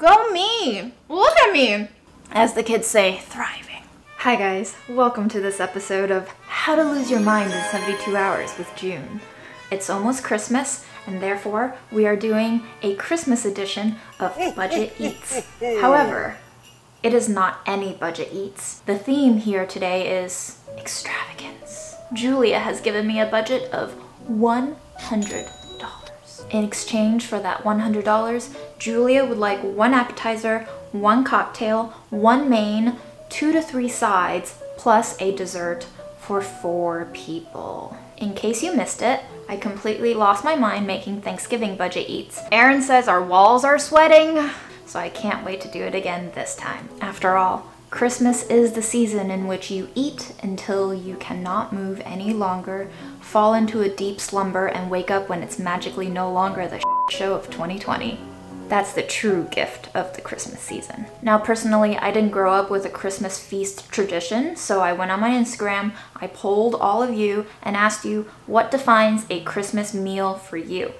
Go me! Look at me! As the kids say, thriving. Hi guys, welcome to this episode of How to Lose Your Mind in 72 Hours with June. It's almost Christmas, and therefore we are doing a Christmas edition of Budget Eats. However, it is not any budget eats. The theme here today is extravagance. Julia has given me a budget of $100. In exchange for that $100, Julia would like one appetizer, one cocktail, one main, two to three sides, plus a dessert for four people. In case you missed it, I completely lost my mind making Thanksgiving budget eats. Aaron says our walls are sweating, so I can't wait to do it again this time. After all, Christmas is the season in which you eat until you cannot move any longer, fall into a deep slumber, and wake up when it's magically no longer the show of 2020. That's the true gift of the Christmas season. Now, personally, I didn't grow up with a Christmas feast tradition, so I went on my Instagram, I polled all of you, and asked you what defines a Christmas meal for you.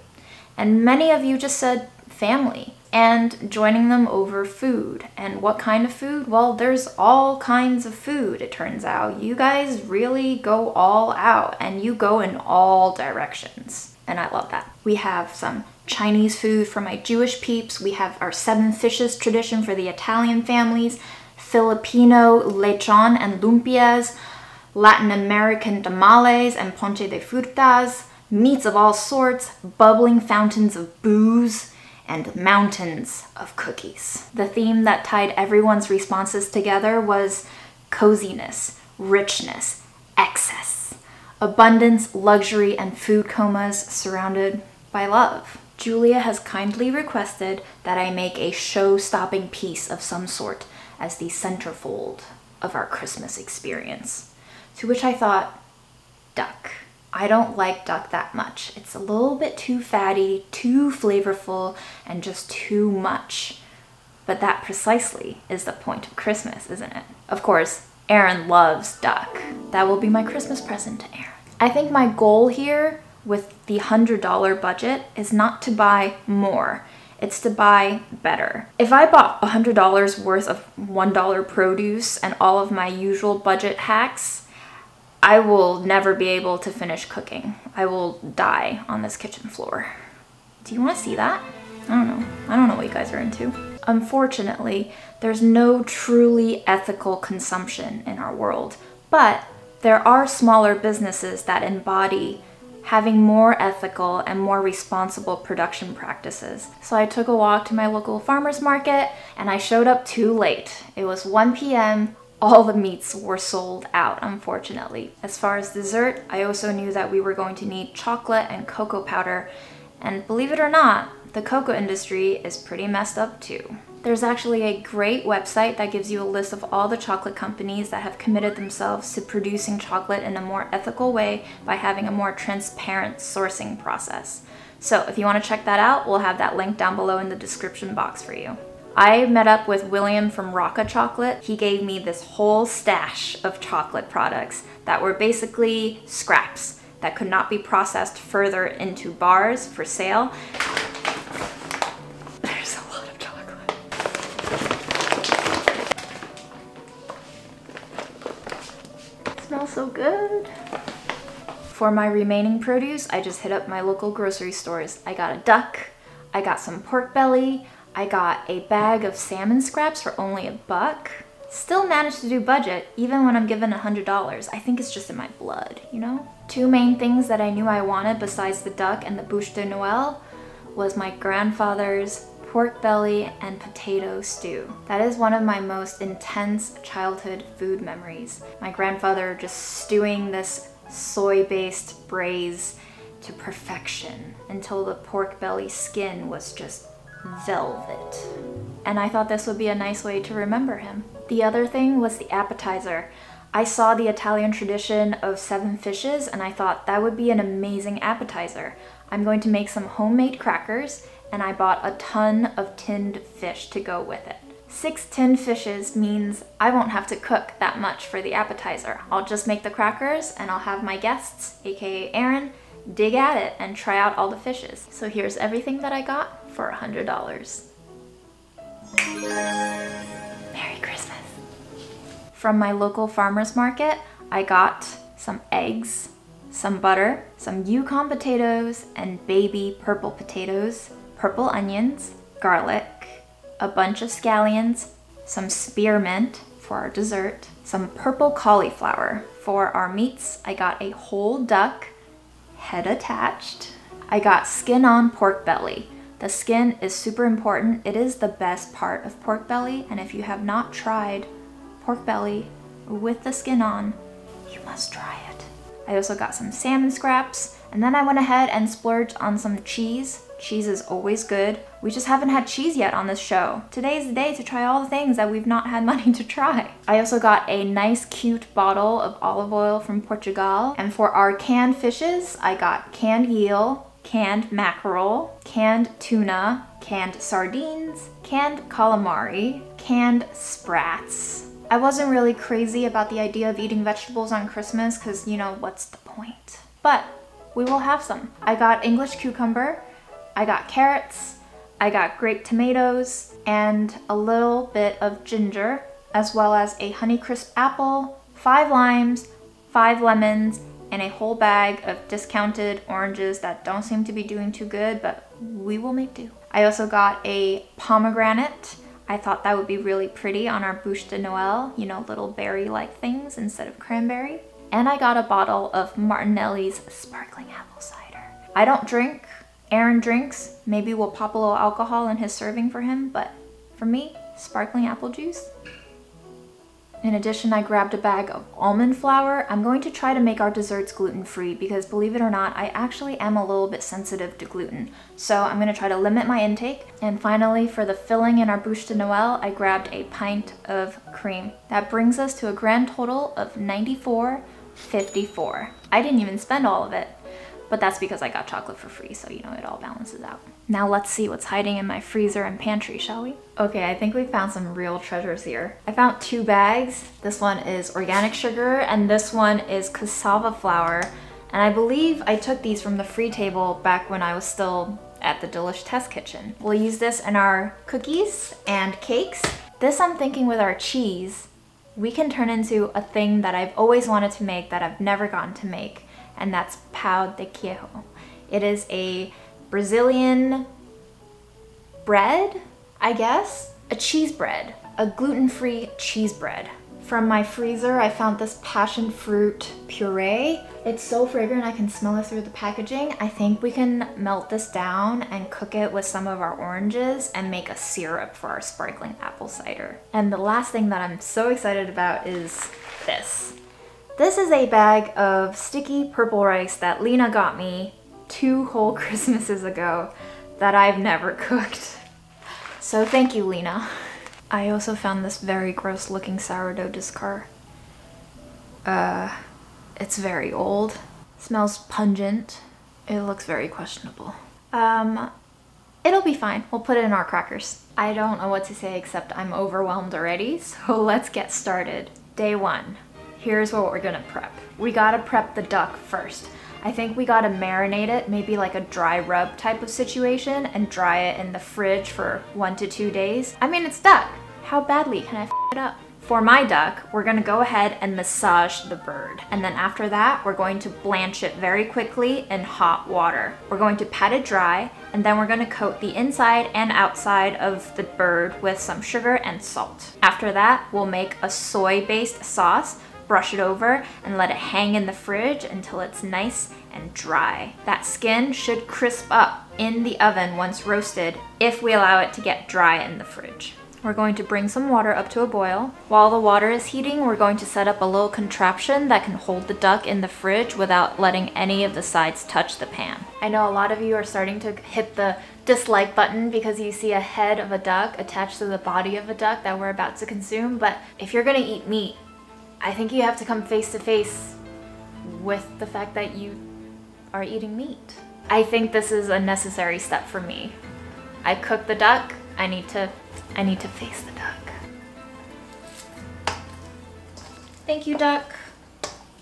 And many of you just said family and joining them over food. And what kind of food? Well, there's all kinds of food, it turns out. You guys really go all out and you go in all directions. And I love that. We have some Chinese food for my Jewish peeps. We have our seven fishes tradition for the Italian families, Filipino lechon and lumpias, Latin American tamales and ponche de frutas, meats of all sorts, bubbling fountains of booze, and mountains of cookies. The theme that tied everyone's responses together was coziness, richness, excess, abundance, luxury, and food comas surrounded by love. Julia has kindly requested that I make a show stopping piece of some sort as the centerfold of our Christmas experience. To which I thought, duck. I don't like duck that much. It's a little bit too fatty, too flavorful, and just too much. But that precisely is the point of Christmas, isn't it? Of course, Aaron loves duck. That will be my Christmas present to Aaron. I think my goal here with the $100 budget is not to buy more. It's to buy better. If I bought $100 worth of $1 produce and all of my usual budget hacks, I will never be able to finish cooking. I will die on this kitchen floor. Do you want to see that? I don't know. I don't know what you guys are into. Unfortunately, there's no truly ethical consumption in our world, but there are smaller businesses that embody having more ethical and more responsible production practices. So I took a walk to my local farmer's market and I showed up too late. It was 1 p.m all the meats were sold out, unfortunately. As far as dessert, I also knew that we were going to need chocolate and cocoa powder, and believe it or not, the cocoa industry is pretty messed up too. There's actually a great website that gives you a list of all the chocolate companies that have committed themselves to producing chocolate in a more ethical way by having a more transparent sourcing process. So if you want to check that out, we'll have that link down below in the description box for you. I met up with William from Raaka Chocolate. He gave me this whole stash of chocolate products that were basically scraps that could not be processed further into bars for sale. There's a lot of chocolate. It smells so good. For my remaining produce, I just hit up my local grocery stores. I got a duck, I got some pork belly, I got a bag of salmon scraps for only a buck. Still managed to do budget, even when I'm given $100. I think it's just in my blood, you know? Two main things that I knew I wanted besides the duck and the bûche de Noël was my grandfather's pork belly and potato stew. That is one of my most intense childhood food memories. My grandfather just stewing this soy-based braise to perfection until the pork belly skin was just velvet. And I thought this would be a nice way to remember him. The other thing was the appetizer. I saw the Italian tradition of seven fishes and I thought that would be an amazing appetizer. I'm going to make some homemade crackers and I bought a ton of tinned fish to go with it. Six tinned fishes means I won't have to cook that much for the appetizer. I'll just make the crackers and I'll have my guests, aka Aaron, dig at it and try out all the fishes. So here's everything that I got for $100. Merry Christmas. From my local farmer's market, I got some eggs, some butter, some Yukon potatoes, and baby purple potatoes, purple onions, garlic, a bunch of scallions, some spearmint for our dessert, some purple cauliflower. For our meats, I got a whole duck, head attached. I got skin on pork belly. The skin is super important. It is the best part of pork belly, and if you have not tried pork belly with the skin on, you must try it. I also got some salmon scraps, and then I went ahead and splurged on some cheese. Cheese is always good. We just haven't had cheese yet on this show. Today's the day to try all the things that we've not had money to try. I also got a nice cute bottle of olive oil from Portugal. And for our canned fishes, I got canned eel, canned mackerel, canned tuna, canned sardines, canned calamari, canned sprats. I wasn't really crazy about the idea of eating vegetables on Christmas because, you know, what's the point? But we will have some. I got English cucumber, I got carrots, I got grape tomatoes, and a little bit of ginger, as well as a Honeycrisp apple, five limes, five lemons, and a whole bag of discounted oranges that don't seem to be doing too good, but we will make do. I also got a pomegranate. I thought that would be really pretty on our bûche de Noël, you know, little berry-like things instead of cranberry. And I got a bottle of Martinelli's sparkling apple cider. I don't drink, Aaron drinks. Maybe we'll pop a little alcohol in his serving for him, but for me, sparkling apple juice. In addition, I grabbed a bag of almond flour. I'm going to try to make our desserts gluten-free because believe it or not, I actually am a little bit sensitive to gluten. So I'm gonna try to limit my intake. And finally, for the filling in our bûche de Noël, I grabbed a pint of cream. That brings us to a grand total of 94.54. I didn't even spend all of it but that's because I got chocolate for free, so you know, it all balances out. Now let's see what's hiding in my freezer and pantry, shall we? Okay, I think we found some real treasures here. I found two bags. This one is organic sugar and this one is cassava flour. And I believe I took these from the free table back when I was still at the Delish Test Kitchen. We'll use this in our cookies and cakes. This I'm thinking with our cheese, we can turn into a thing that I've always wanted to make that I've never gotten to make and that's pão de queijo. It is a Brazilian bread, I guess? A cheese bread, a gluten-free cheese bread. From my freezer, I found this passion fruit puree. It's so fragrant, I can smell it through the packaging. I think we can melt this down and cook it with some of our oranges and make a syrup for our sparkling apple cider. And the last thing that I'm so excited about is this. This is a bag of sticky purple rice that Lena got me two whole Christmases ago that I've never cooked. So thank you, Lena. I also found this very gross looking sourdough discard. Uh, it's very old. Smells pungent. It looks very questionable. Um, it'll be fine. We'll put it in our crackers. I don't know what to say except I'm overwhelmed already, so let's get started. Day one here's what we're gonna prep. We gotta prep the duck first. I think we gotta marinate it, maybe like a dry rub type of situation and dry it in the fridge for one to two days. I mean, it's duck. How badly can I f it up? For my duck, we're gonna go ahead and massage the bird. And then after that, we're going to blanch it very quickly in hot water. We're going to pat it dry, and then we're gonna coat the inside and outside of the bird with some sugar and salt. After that, we'll make a soy-based sauce brush it over and let it hang in the fridge until it's nice and dry. That skin should crisp up in the oven once roasted if we allow it to get dry in the fridge. We're going to bring some water up to a boil. While the water is heating, we're going to set up a little contraption that can hold the duck in the fridge without letting any of the sides touch the pan. I know a lot of you are starting to hit the dislike button because you see a head of a duck attached to the body of a duck that we're about to consume, but if you're gonna eat meat, I think you have to come face to face with the fact that you are eating meat. I think this is a necessary step for me. I cook the duck, I need to I need to face the duck. Thank you, duck.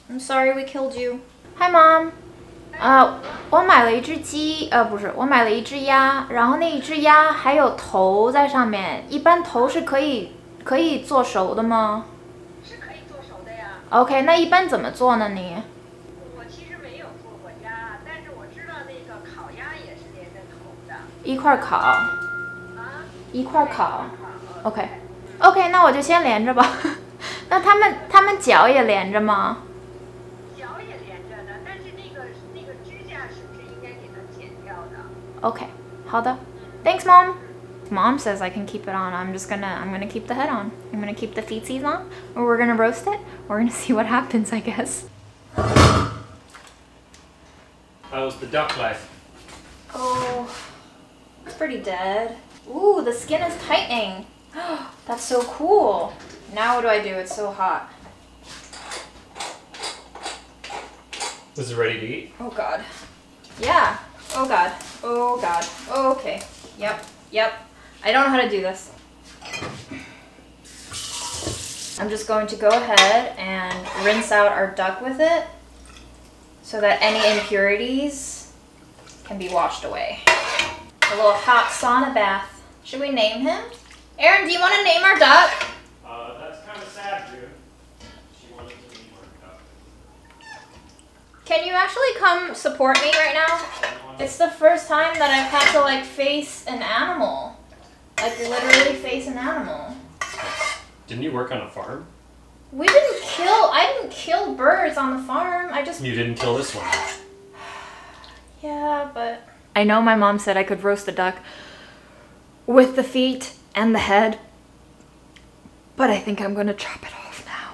I'm sorry we killed you. Hi, mom. 呃，我买了一只鸡，呃，不是，我买了一只鸭，然后那一只鸭还有头在上面。一般头是可以可以做熟的吗？是可以。 OK，那一般怎么做呢？你？我其实没有做过鸭，但是我知道那个烤鸭也是连着头的。一块烤。啊？一块烤。OK。OK，那我就先连着吧。那他们他们脚也连着吗？脚也连着的，但是那个那个支架是不是应该给它剪掉的？OK，好的。Thanks, mom. Mom says I can keep it on. I'm just gonna I'm gonna keep the head on. I'm gonna keep the feetsies on, or we're gonna roast it. We're gonna see what happens, I guess. How's the duck life? Oh, it's pretty dead. Ooh, the skin is tightening. That's so cool. Now what do I do? It's so hot. Is it ready to eat? Oh god. Yeah. Oh god. Oh god. Okay. Yep. Yep. I don't know how to do this. I'm just going to go ahead and rinse out our duck with it so that any impurities can be washed away. A little hot sauna bath. Should we name him? Aaron, do you want to name our duck? Uh, that's kind of sad. She wanted to name our duck. Can you actually come support me right now? It's the first time that I've had to like face an animal. Like literally face an animal. Didn't you work on a farm? We didn't kill, I didn't kill birds on the farm. I just... You didn't kill this one. yeah, but... I know my mom said I could roast the duck with the feet and the head, but I think I'm gonna chop it off now.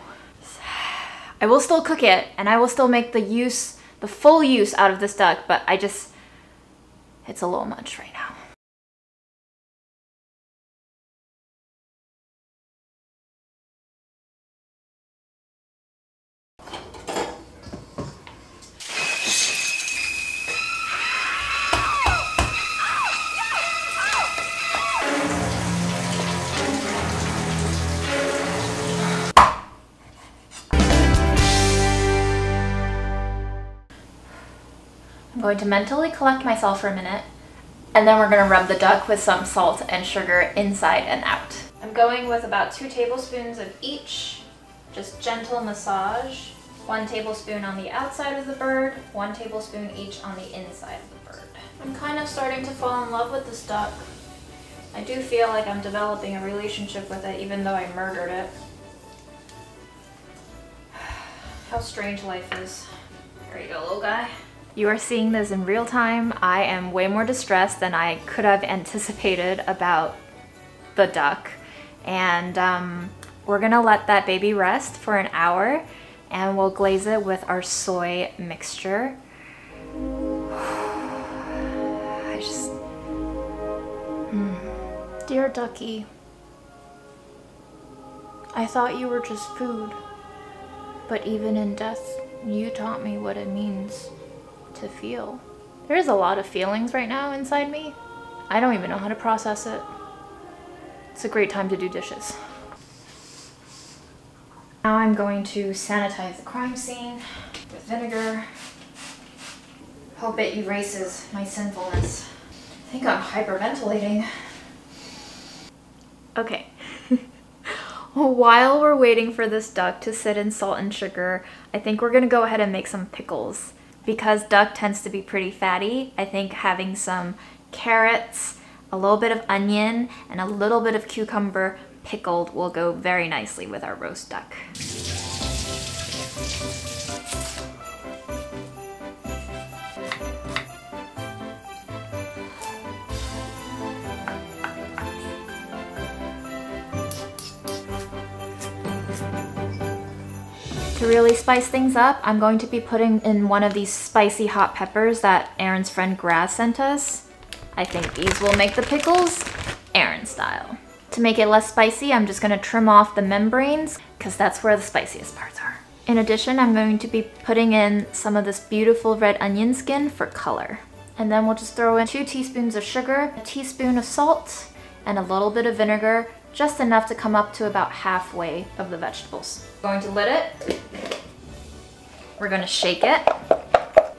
I will still cook it, and I will still make the use, the full use out of this duck, but I just, it's a little much right now. Going to mentally collect myself for a minute, and then we're gonna rub the duck with some salt and sugar inside and out. I'm going with about two tablespoons of each, just gentle massage. One tablespoon on the outside of the bird, one tablespoon each on the inside of the bird. I'm kind of starting to fall in love with this duck. I do feel like I'm developing a relationship with it even though I murdered it. How strange life is. There you go, little guy. You are seeing this in real time. I am way more distressed than I could have anticipated about the duck. And um, we're gonna let that baby rest for an hour and we'll glaze it with our soy mixture. I just... Mm. Dear Ducky, I thought you were just food, but even in death, you taught me what it means to feel. There's a lot of feelings right now inside me. I don't even know how to process it. It's a great time to do dishes. Now I'm going to sanitize the crime scene with vinegar. Hope it erases my sinfulness. I think I'm hyperventilating. Okay. While we're waiting for this duck to sit in salt and sugar, I think we're gonna go ahead and make some pickles because duck tends to be pretty fatty, I think having some carrots, a little bit of onion, and a little bit of cucumber pickled will go very nicely with our roast duck. To really spice things up, I'm going to be putting in one of these spicy hot peppers that Aaron's friend Graz sent us. I think these will make the pickles Aaron style. To make it less spicy, I'm just gonna trim off the membranes because that's where the spiciest parts are. In addition, I'm going to be putting in some of this beautiful red onion skin for color. And then we'll just throw in two teaspoons of sugar, a teaspoon of salt, and a little bit of vinegar just enough to come up to about halfway of the vegetables. Going to lid it. We're going to shake it.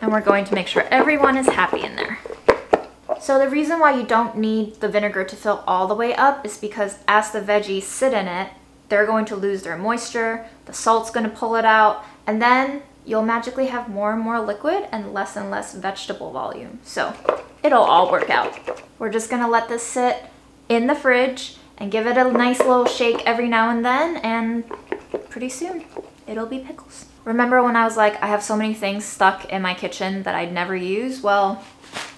And we're going to make sure everyone is happy in there. So the reason why you don't need the vinegar to fill all the way up is because as the veggies sit in it, they're going to lose their moisture, the salt's gonna pull it out, and then you'll magically have more and more liquid and less and less vegetable volume. So it'll all work out. We're just gonna let this sit in the fridge and give it a nice little shake every now and then and pretty soon it'll be pickles. Remember when I was like, I have so many things stuck in my kitchen that I'd never use? Well,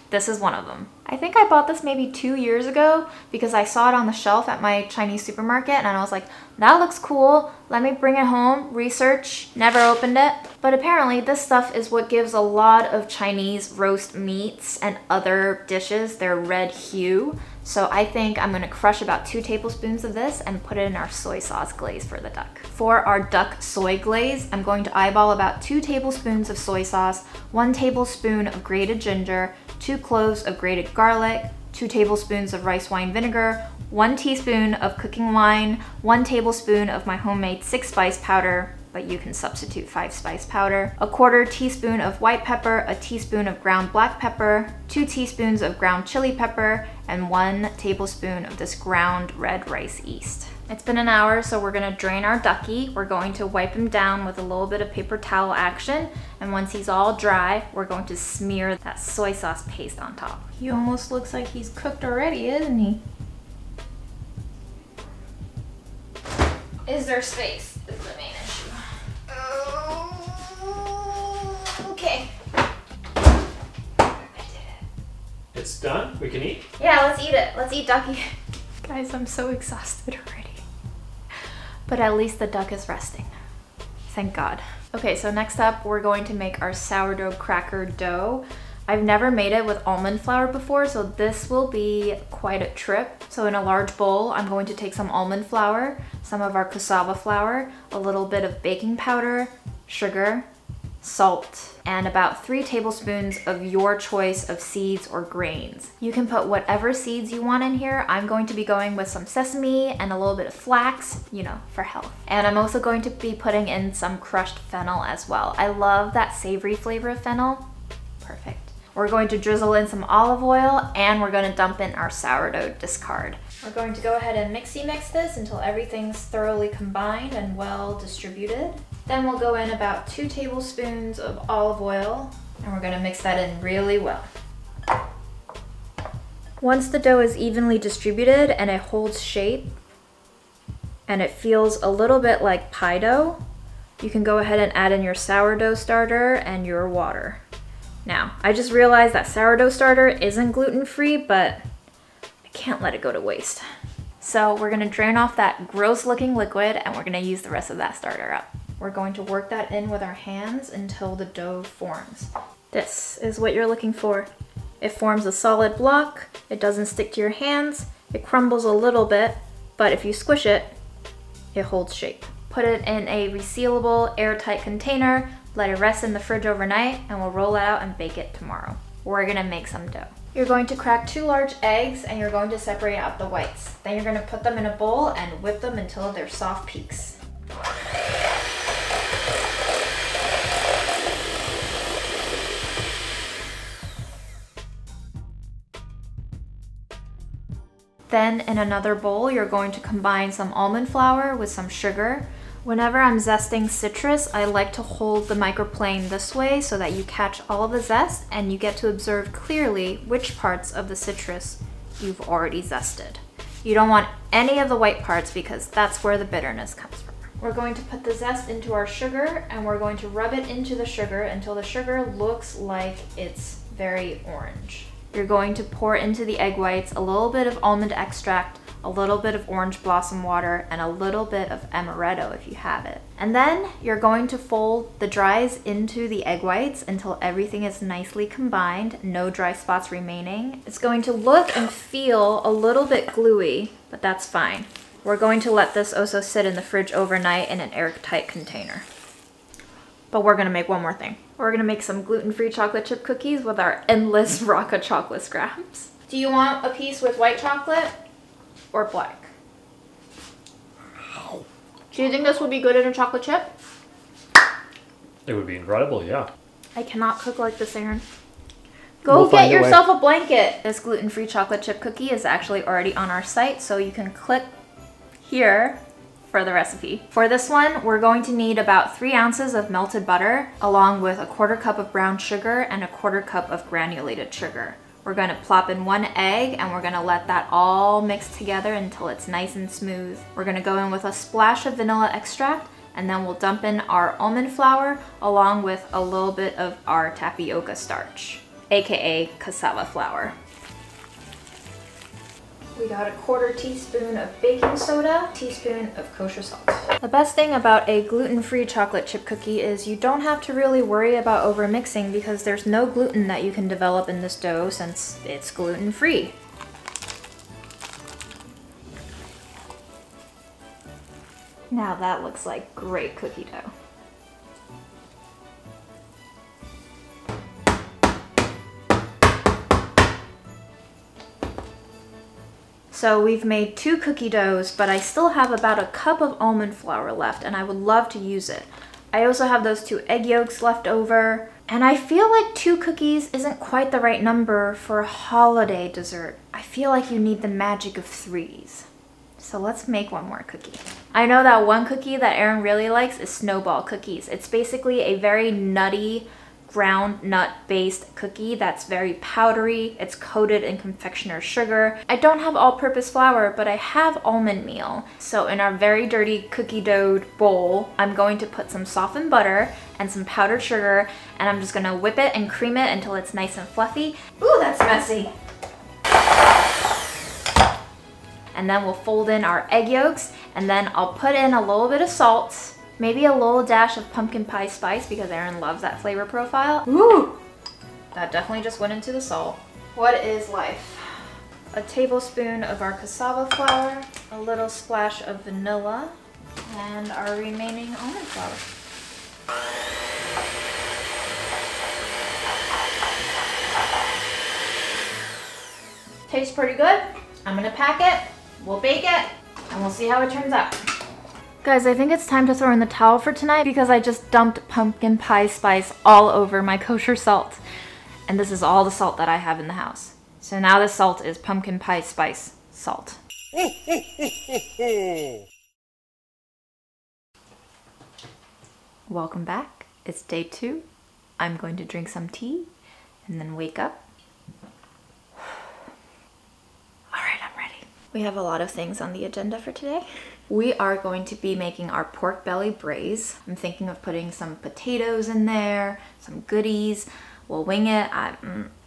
this is one of them. I think I bought this maybe two years ago because I saw it on the shelf at my Chinese supermarket and I was like, that looks cool. Let me bring it home, research, never opened it. But apparently this stuff is what gives a lot of Chinese roast meats and other dishes their red hue. So I think I'm gonna crush about two tablespoons of this and put it in our soy sauce glaze for the duck. For our duck soy glaze, I'm going to eyeball about two tablespoons of soy sauce, one tablespoon of grated ginger, two cloves of grated garlic, two tablespoons of rice wine vinegar, one teaspoon of cooking wine, one tablespoon of my homemade six spice powder, but you can substitute five spice powder, a quarter teaspoon of white pepper, a teaspoon of ground black pepper, two teaspoons of ground chili pepper, and one tablespoon of this ground red rice yeast. It's been an hour, so we're gonna drain our ducky. We're going to wipe him down with a little bit of paper towel action. And once he's all dry, we're going to smear that soy sauce paste on top. He almost looks like he's cooked already, isn't he? Is there space is the main Oh, okay. I did it. It's done. We can eat. Yeah, let's eat it. Let's eat ducky. Guys, I'm so exhausted already. But at least the duck is resting. Thank God. Okay, so next up, we're going to make our sourdough cracker dough. I've never made it with almond flour before, so this will be quite a trip. So in a large bowl, I'm going to take some almond flour, some of our cassava flour, a little bit of baking powder, sugar, salt, and about three tablespoons of your choice of seeds or grains. You can put whatever seeds you want in here. I'm going to be going with some sesame and a little bit of flax, you know, for health. And I'm also going to be putting in some crushed fennel as well. I love that savory flavor of fennel. Perfect. We're going to drizzle in some olive oil and we're going to dump in our sourdough discard. We're going to go ahead and mixy mix this until everything's thoroughly combined and well distributed. Then we'll go in about two tablespoons of olive oil and we're gonna mix that in really well. Once the dough is evenly distributed and it holds shape and it feels a little bit like pie dough, you can go ahead and add in your sourdough starter and your water. Now, I just realized that sourdough starter isn't gluten-free, but I can't let it go to waste. So we're gonna drain off that gross looking liquid and we're gonna use the rest of that starter up. We're going to work that in with our hands until the dough forms. This is what you're looking for. It forms a solid block, it doesn't stick to your hands, it crumbles a little bit, but if you squish it, it holds shape. Put it in a resealable airtight container, let it rest in the fridge overnight, and we'll roll it out and bake it tomorrow. We're gonna make some dough. You're going to crack two large eggs and you're going to separate out the whites. Then you're gonna put them in a bowl and whip them until they're soft peaks. Then in another bowl, you're going to combine some almond flour with some sugar. Whenever I'm zesting citrus, I like to hold the microplane this way so that you catch all the zest and you get to observe clearly which parts of the citrus you've already zested. You don't want any of the white parts because that's where the bitterness comes from. We're going to put the zest into our sugar and we're going to rub it into the sugar until the sugar looks like it's very orange. You're going to pour into the egg whites a little bit of almond extract, a little bit of orange blossom water, and a little bit of amaretto if you have it. And then you're going to fold the dries into the egg whites until everything is nicely combined, no dry spots remaining. It's going to look and feel a little bit gluey, but that's fine. We're going to let this also sit in the fridge overnight in an airtight container. But we're gonna make one more thing. We're gonna make some gluten-free chocolate chip cookies with our endless Raaka chocolate scraps. Do you want a piece with white chocolate or black? Do you think this would be good in a chocolate chip? It would be incredible, yeah. I cannot cook like this, Aaron. Go We'll get find a yourself a blanket. This gluten-free chocolate chip cookie is actually already on our site, so you can click here for the recipe. For this one, we're going to need about three ounces of melted butter, along with a quarter cup of brown sugar and a quarter cup of granulated sugar. We're gonna plop in one egg and we're gonna let that all mix together until it's nice and smooth. We're gonna go in with a splash of vanilla extract and then we'll dump in our almond flour along with a little bit of our tapioca starch, aka cassava flour. We got a quarter teaspoon of baking soda, teaspoon of kosher salt. The best thing about a gluten-free chocolate chip cookie is you don't have to really worry about over mixing because there's no gluten that you can develop in this dough since it's gluten-free. Now that looks like great cookie dough. So we've made two cookie doughs, but I still have about a cup of almond flour left and I would love to use it. I also have those two egg yolks left over. And I feel like two cookies isn't quite the right number for a holiday dessert. I feel like you need the magic of threes. So let's make one more cookie. I know that one cookie that Aaron really likes is snowball cookies. It's basically a very nutty, ground nut based cookie that's very powdery. It's coated in confectioner sugar. I don't have all purpose flour, but I have almond meal. So in our very dirty cookie dough bowl, I'm going to put some softened butter and some powdered sugar, and I'm just gonna whip it and cream it until it's nice and fluffy. Ooh, that's messy. And then we'll fold in our egg yolks, and then I'll put in a little bit of salt, Maybe a little dash of pumpkin pie spice because Aaron loves that flavor profile. Ooh! That definitely just went into the salt. What is life? A tablespoon of our cassava flour, a little splash of vanilla, and our remaining almond flour. Tastes pretty good. I'm gonna pack it, we'll bake it, and we'll see how it turns out. Guys, I think it's time to throw in the towel for tonight because I just dumped pumpkin pie spice all over my kosher salt. And this is all the salt that I have in the house. So now the salt is pumpkin pie spice salt. Welcome back. It's day two. I'm going to drink some tea and then wake up. All right, I'm ready. We have a lot of things on the agenda for today. We are going to be making our pork belly braise. I'm thinking of putting some potatoes in there, some goodies. We'll wing it. I,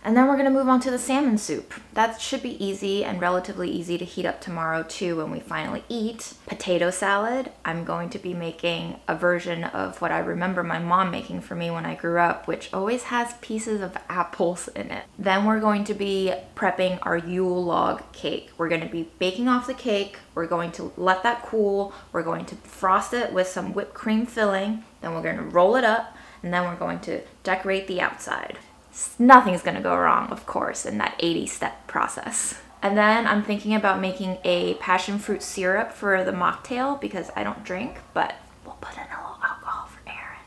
and then we're gonna move on to the salmon soup. That should be easy and relatively easy to heat up tomorrow too when we finally eat. Potato salad. I'm going to be making a version of what I remember my mom making for me when I grew up, which always has pieces of apples in it. Then we're going to be prepping our Yule log cake. We're gonna be baking off the cake. We're going to let that cool. We're going to frost it with some whipped cream filling. Then we're gonna roll it up and then we're going to decorate the outside nothing's gonna go wrong, of course, in that 80 step process. And then I'm thinking about making a passion fruit syrup for the mocktail because I don't drink, but we'll put in a little alcohol for Aaron.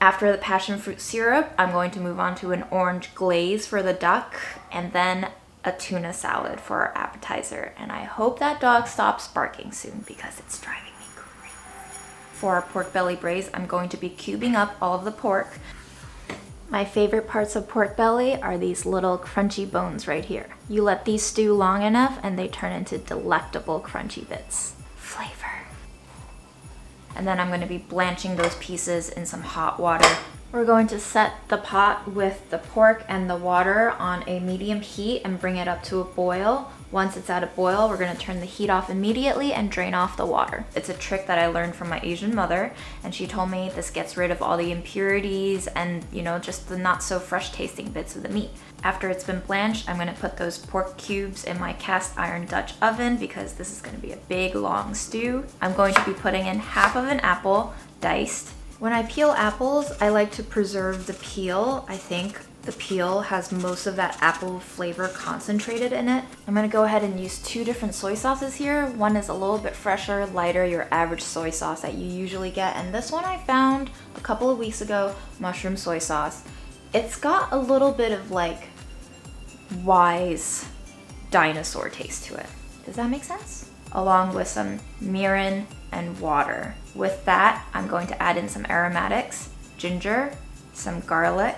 After the passion fruit syrup, I'm going to move on to an orange glaze for the duck and then a tuna salad for our appetizer. And I hope that dog stops barking soon because it's driving me crazy. For our pork belly braise, I'm going to be cubing up all of the pork. My favorite parts of pork belly are these little crunchy bones right here. You let these stew long enough and they turn into delectable crunchy bits. Flavor. And then I'm gonna be blanching those pieces in some hot water. We're going to set the pot with the pork and the water on a medium heat and bring it up to a boil once it's at a boil, we're gonna turn the heat off immediately and drain off the water. It's a trick that I learned from my Asian mother, and she told me this gets rid of all the impurities and, you know, just the not so fresh tasting bits of the meat. After it's been blanched, I'm gonna put those pork cubes in my cast iron Dutch oven because this is gonna be a big, long stew. I'm going to be putting in half of an apple, diced. When I peel apples, I like to preserve the peel, I think, the peel has most of that apple flavor concentrated in it. I'm gonna go ahead and use two different soy sauces here. One is a little bit fresher, lighter, your average soy sauce that you usually get. And this one I found a couple of weeks ago, mushroom soy sauce. It's got a little bit of like wise dinosaur taste to it. Does that make sense? along with some mirin and water. With that, I'm going to add in some aromatics, ginger, some garlic,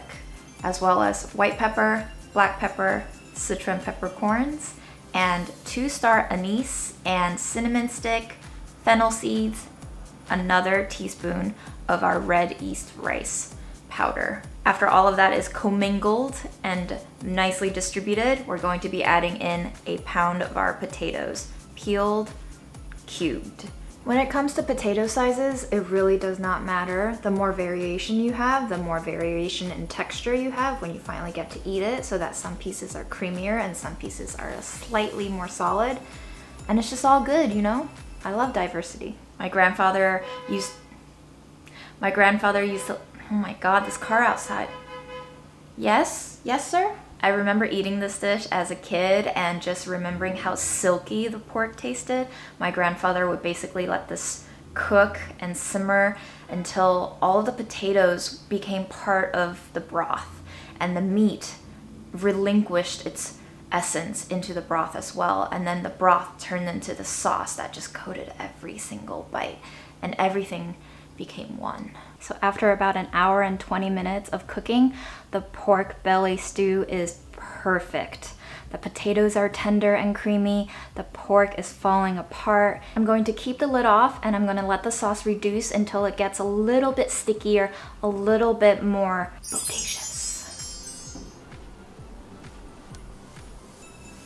as well as white pepper, black pepper, Sichuan peppercorns, and two star anise and cinnamon stick, fennel seeds, another teaspoon of our red yeast rice powder. After all of that is commingled and nicely distributed, we're going to be adding in a pound of our potatoes, peeled, cubed. When it comes to potato sizes, it really does not matter. The more variation you have, the more variation in texture you have when you finally get to eat it so that some pieces are creamier and some pieces are slightly more solid. And it's just all good, you know? I love diversity. My grandfather used my grandfather used to Oh my god, this car outside. Yes? Yes, sir? I remember eating this dish as a kid and just remembering how silky the pork tasted. My grandfather would basically let this cook and simmer until all the potatoes became part of the broth and the meat relinquished its essence into the broth as well. And then the broth turned into the sauce that just coated every single bite and everything became one. So after about an hour and 20 minutes of cooking, the pork belly stew is perfect. The potatoes are tender and creamy. The pork is falling apart. I'm going to keep the lid off and I'm going to let the sauce reduce until it gets a little bit stickier, a little bit more.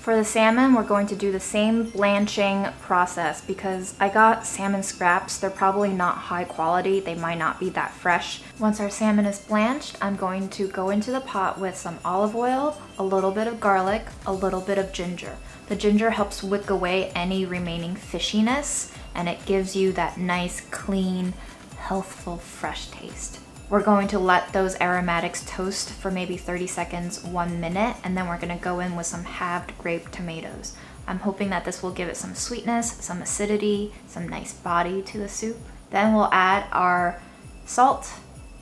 For the salmon, we're going to do the same blanching process because I got salmon scraps. They're probably not high quality. They might not be that fresh. Once our salmon is blanched, I'm going to go into the pot with some olive oil, a little bit of garlic, a little bit of ginger. The ginger helps wick away any remaining fishiness and it gives you that nice, clean, healthful, fresh taste. We're going to let those aromatics toast for maybe 30 seconds, one minute, and then we're gonna go in with some halved grape tomatoes. I'm hoping that this will give it some sweetness, some acidity, some nice body to the soup. Then we'll add our salt,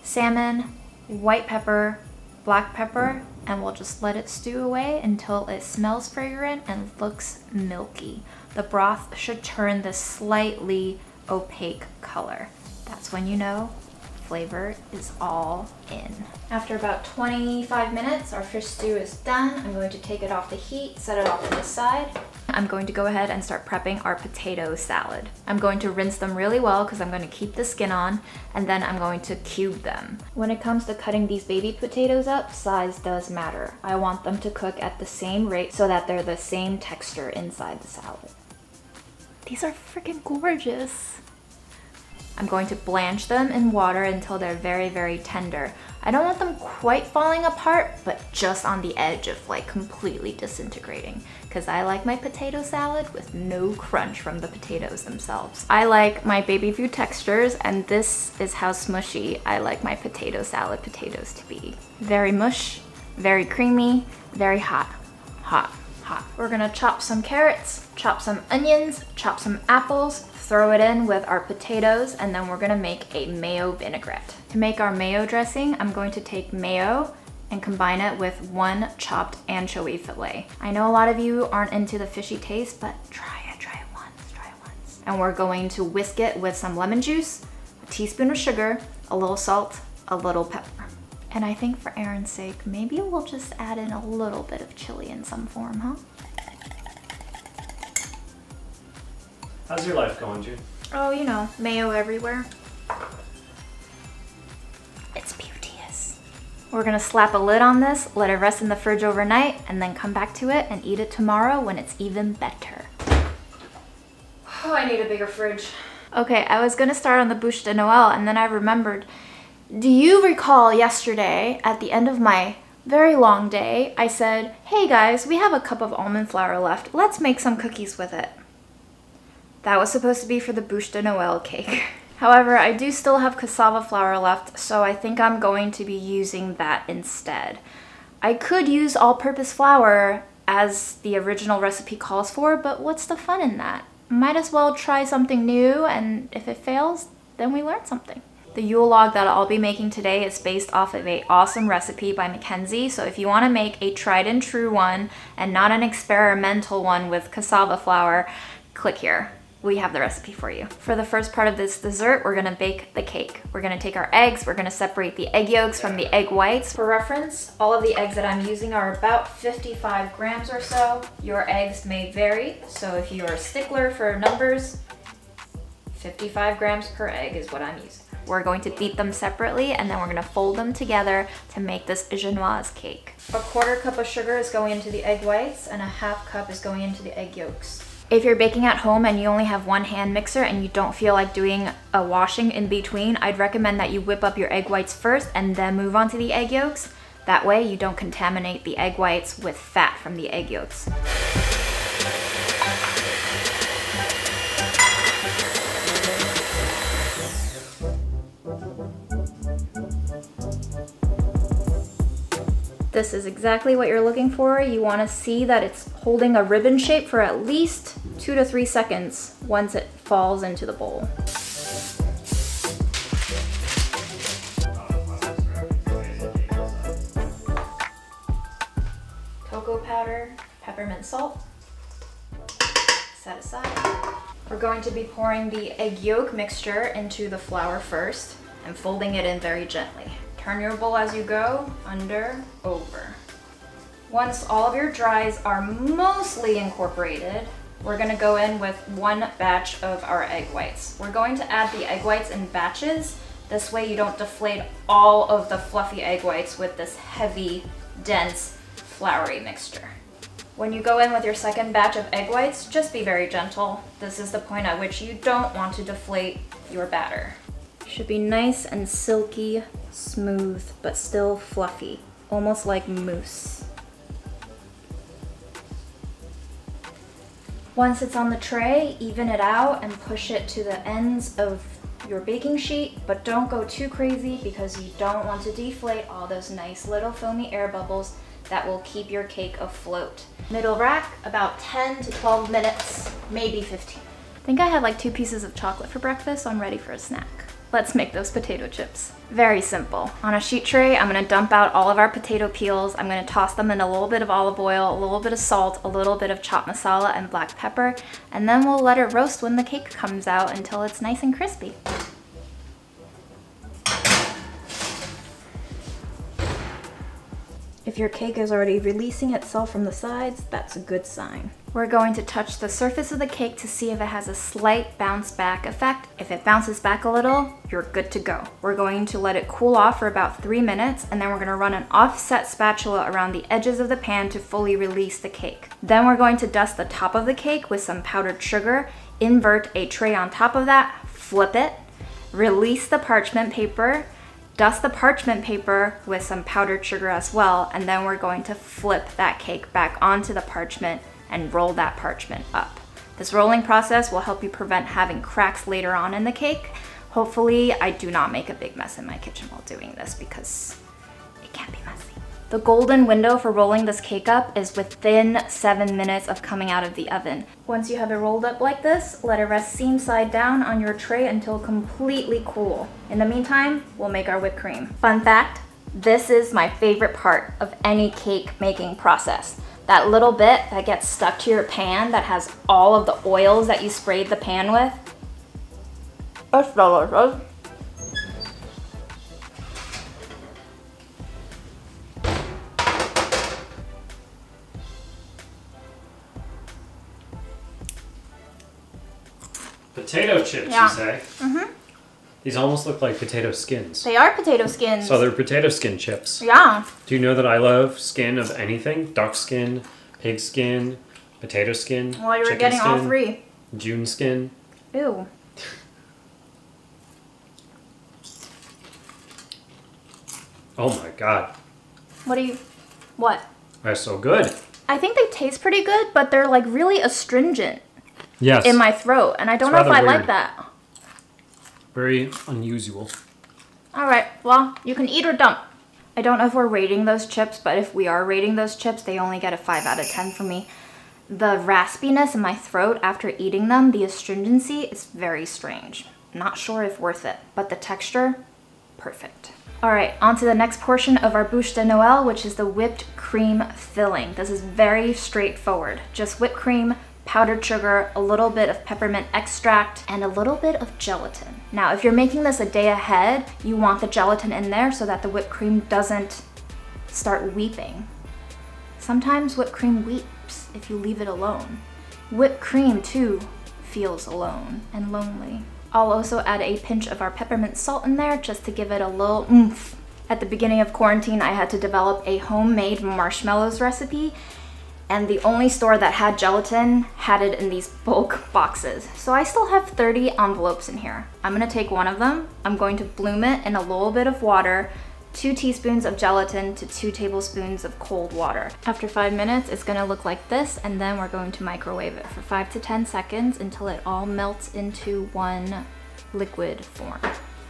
salmon, white pepper, black pepper, and we'll just let it stew away until it smells fragrant and looks milky. The broth should turn this slightly opaque color. That's when you know flavor is all in. After about 25 minutes, our fish stew is done. I'm going to take it off the heat, set it off to the side. I'm going to go ahead and start prepping our potato salad. I'm going to rinse them really well because I'm going to keep the skin on and then I'm going to cube them. When it comes to cutting these baby potatoes up, size does matter. I want them to cook at the same rate so that they're the same texture inside the salad. These are freaking gorgeous. I'm going to blanch them in water until they're very, very tender. I don't want them quite falling apart, but just on the edge of like completely disintegrating because I like my potato salad with no crunch from the potatoes themselves. I like my baby food textures and this is how smushy I like my potato salad potatoes to be. Very mush, very creamy, very hot, hot, hot. We're gonna chop some carrots, chop some onions, chop some apples, throw it in with our potatoes, and then we're gonna make a mayo vinaigrette. To make our mayo dressing, I'm going to take mayo and combine it with one chopped anchovy fillet. I know a lot of you aren't into the fishy taste, but try it, try it once, try it once. And we're going to whisk it with some lemon juice, a teaspoon of sugar, a little salt, a little pepper. And I think for Aaron's sake, maybe we'll just add in a little bit of chili in some form, huh? How's your life going, June? Oh, you know, mayo everywhere. It's beauteous. We're gonna slap a lid on this, let it rest in the fridge overnight, and then come back to it and eat it tomorrow when it's even better. Oh, I need a bigger fridge. Okay, I was gonna start on the bûche de Noël and then I remembered. Do you recall yesterday at the end of my very long day, I said, hey guys, we have a cup of almond flour left. Let's make some cookies with it. That was supposed to be for the bûche de Noël cake. However, I do still have cassava flour left, so I think I'm going to be using that instead. I could use all-purpose flour as the original recipe calls for, but what's the fun in that? Might as well try something new, and if it fails, then we learn something. The Yule log that I'll be making today is based off of a awesome recipe by Mackenzie. So if you want to make a tried and true one and not an experimental one with cassava flour, click here. We have the recipe for you. For the first part of this dessert, we're gonna bake the cake. We're gonna take our eggs, we're gonna separate the egg yolks from the egg whites. For reference, all of the eggs that I'm using are about 55 grams or so. Your eggs may vary, so if you're a stickler for numbers, 55 grams per egg is what I'm using. We're going to beat them separately and then we're gonna fold them together to make this genoise cake. A quarter cup of sugar is going into the egg whites and a half cup is going into the egg yolks. If you're baking at home and you only have one hand mixer and you don't feel like doing a washing in between, I'd recommend that you whip up your egg whites first and then move on to the egg yolks. That way you don't contaminate the egg whites with fat from the egg yolks. This is exactly what you're looking for. You wanna see that it's holding a ribbon shape for at least two to three seconds once it falls into the bowl. Cocoa powder, peppermint salt, set aside. We're going to be pouring the egg yolk mixture into the flour first and folding it in very gently. Turn your bowl as you go, under, over. Once all of your dries are mostly incorporated, we're gonna go in with one batch of our egg whites. We're going to add the egg whites in batches. This way you don't deflate all of the fluffy egg whites with this heavy, dense, floury mixture. When you go in with your second batch of egg whites, just be very gentle. This is the point at which you don't want to deflate your batter. Should be nice and silky, smooth, but still fluffy, almost like mousse. Once it's on the tray, even it out and push it to the ends of your baking sheet, but don't go too crazy because you don't want to deflate all those nice little foamy air bubbles that will keep your cake afloat. Middle rack, about 10 to 12 minutes, maybe 15. I think I had like two pieces of chocolate for breakfast, so I'm ready for a snack. Let's make those potato chips. Very simple. On a sheet tray, I'm gonna dump out all of our potato peels. I'm gonna toss them in a little bit of olive oil, a little bit of salt, a little bit of chaat masala and black pepper, and then we'll let it roast when the cake comes out until it's nice and crispy. If your cake is already releasing itself from the sides, that's a good sign. We're going to touch the surface of the cake to see if it has a slight bounce back effect. If it bounces back a little, you're good to go. We're going to let it cool off for about three minutes and then we're gonna run an offset spatula around the edges of the pan to fully release the cake. Then we're going to dust the top of the cake with some powdered sugar, invert a tray on top of that, flip it, release the parchment paper, Dust the parchment paper with some powdered sugar as well, and then we're going to flip that cake back onto the parchment and roll that parchment up. This rolling process will help you prevent having cracks later on in the cake. Hopefully I do not make a big mess in my kitchen while doing this because it can be messy. The golden window for rolling this cake up is within seven minutes of coming out of the oven. Once you have it rolled up like this, let it rest seam side down on your tray until completely cool. In the meantime, we'll make our whipped cream. Fun fact, this is my favorite part of any cake making process. That little bit that gets stuck to your pan that has all of the oils that you sprayed the pan with. It's delicious. Potato chips, Yeah. you say? Mm-hmm. These almost look like potato skins. They are potato skins. So they're potato skin chips. yeah. Do you know that I love skin of anything? Duck skin, pig skin, potato skin, Well, you were chicken getting skin, all three. June skin. Ew. Oh my god, What do you, what? that's so good. I think they taste pretty good, but they're like really astringent Yes, in my throat, and I don't It's know if I rather like that. very unusual. All right, well, you can eat or dump. I don't know if we're rating those chips, but if we are rating those chips, they only get a 5 out of 10 for me. The raspiness in my throat after eating them, the astringency is very strange. Not sure if worth it, but the texture, perfect. All right, on to the next portion of our bûche de Noël, which is the whipped cream filling. This is very straightforward. Just whipped cream, powdered sugar, a little bit of peppermint extract, and a little bit of gelatin. Now, if you're making this a day ahead, you want the gelatin in there so that the whipped cream doesn't start weeping. Sometimes whipped cream weeps if you leave it alone. Whipped cream, too, feels alone and lonely. I'll also add a pinch of our peppermint salt in there just to give it a little oomph. At the beginning of quarantine, I had to develop a homemade marshmallows recipe and the only store that had gelatin had it in these bulk boxes. So I still have 30 envelopes in here. I'm gonna take one of them, I'm going to bloom it in a little bit of water, two teaspoons of gelatin to two tablespoons of cold water. After five minutes, it's gonna look like this, and then we're going to microwave it for five to 10 seconds until it all melts into one liquid form.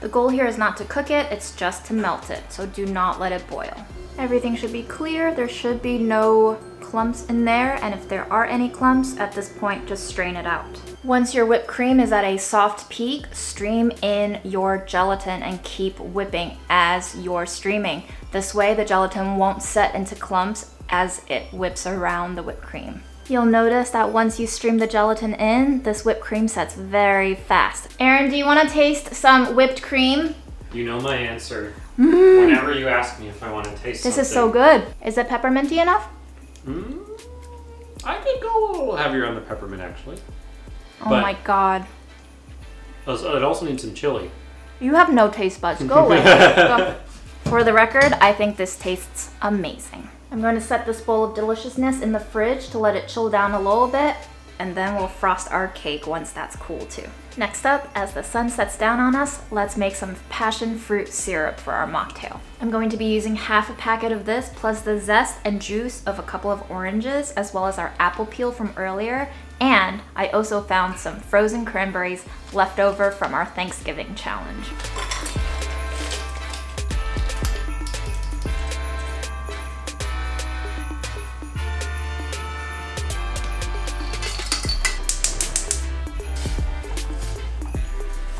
The goal here is not to cook it, it's just to melt it, so do not let it boil. Everything should be clear, there should be no clumps in there, and if there are any clumps, at this point, just strain it out. Once your whipped cream is at a soft peak, stream in your gelatin and keep whipping as you're streaming. This way, the gelatin won't set into clumps as it whips around the whipped cream. You'll notice that once you stream the gelatin in, this whipped cream sets very fast. Aaron, do you wanna taste some whipped cream? You know my answer. Whenever you ask me if I want to taste This something. is so good. Is it pepperminty enough? Mm, I could go a little heavier on the peppermint actually. Oh But- my god. It also needs some chili. You have no taste buds. Go away. Go. For the record, I think this tastes amazing. I'm going to set this bowl of deliciousness in the fridge to let it chill down a little bit, and then we'll frost our cake once that's cool too. Next up, as the sun sets down on us, let's make some passion fruit syrup for our mocktail. I'm going to be using half a packet of this plus the zest and juice of a couple of oranges as well as our apple peel from earlier and I also found some frozen cranberries left over from our Thanksgiving challenge.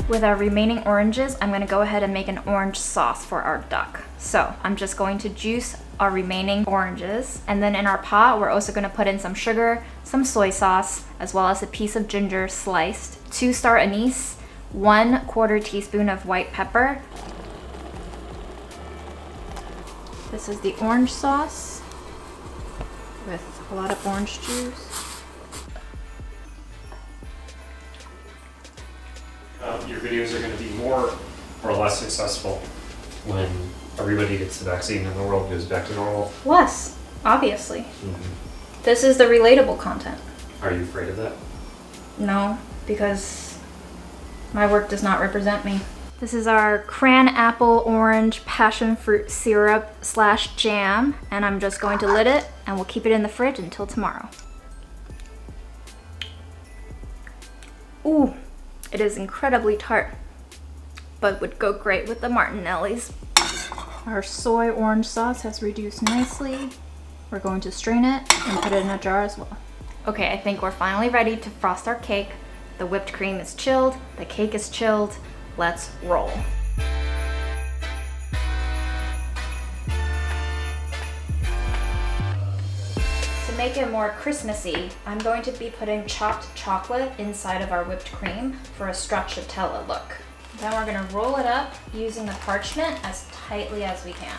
With our remaining oranges, I'm gonna go ahead and make an orange sauce for our duck. So I'm just going to juice our remaining oranges. And then in our pot, we're also gonna put in some sugar, some soy sauce, as well as a piece of ginger sliced, two star anise, one quarter teaspoon of white pepper. This is the orange sauce with a lot of orange juice. Uh, your videos are going to be more or less successful when everybody gets the vaccine and the world goes back to normal. Less, obviously. This is the relatable content. Are you afraid of that? No, because my work does not represent me. This is our cran apple orange passion fruit syrup slash jam, and I'm just going to lid it and we'll keep it in the fridge until tomorrow. Ooh, it is incredibly tart, but would go great with the Martinelli's. Our soy orange sauce has reduced nicely. We're going to strain it and put it in a jar as well. Okay, I think we're finally ready to frost our cake. The whipped cream is chilled, the cake is chilled. Let's roll. Make it more Christmassy, I'm going to be putting chopped chocolate inside of our whipped cream for a stracciatella look. Then we're gonna roll it up using the parchment as tightly as we can.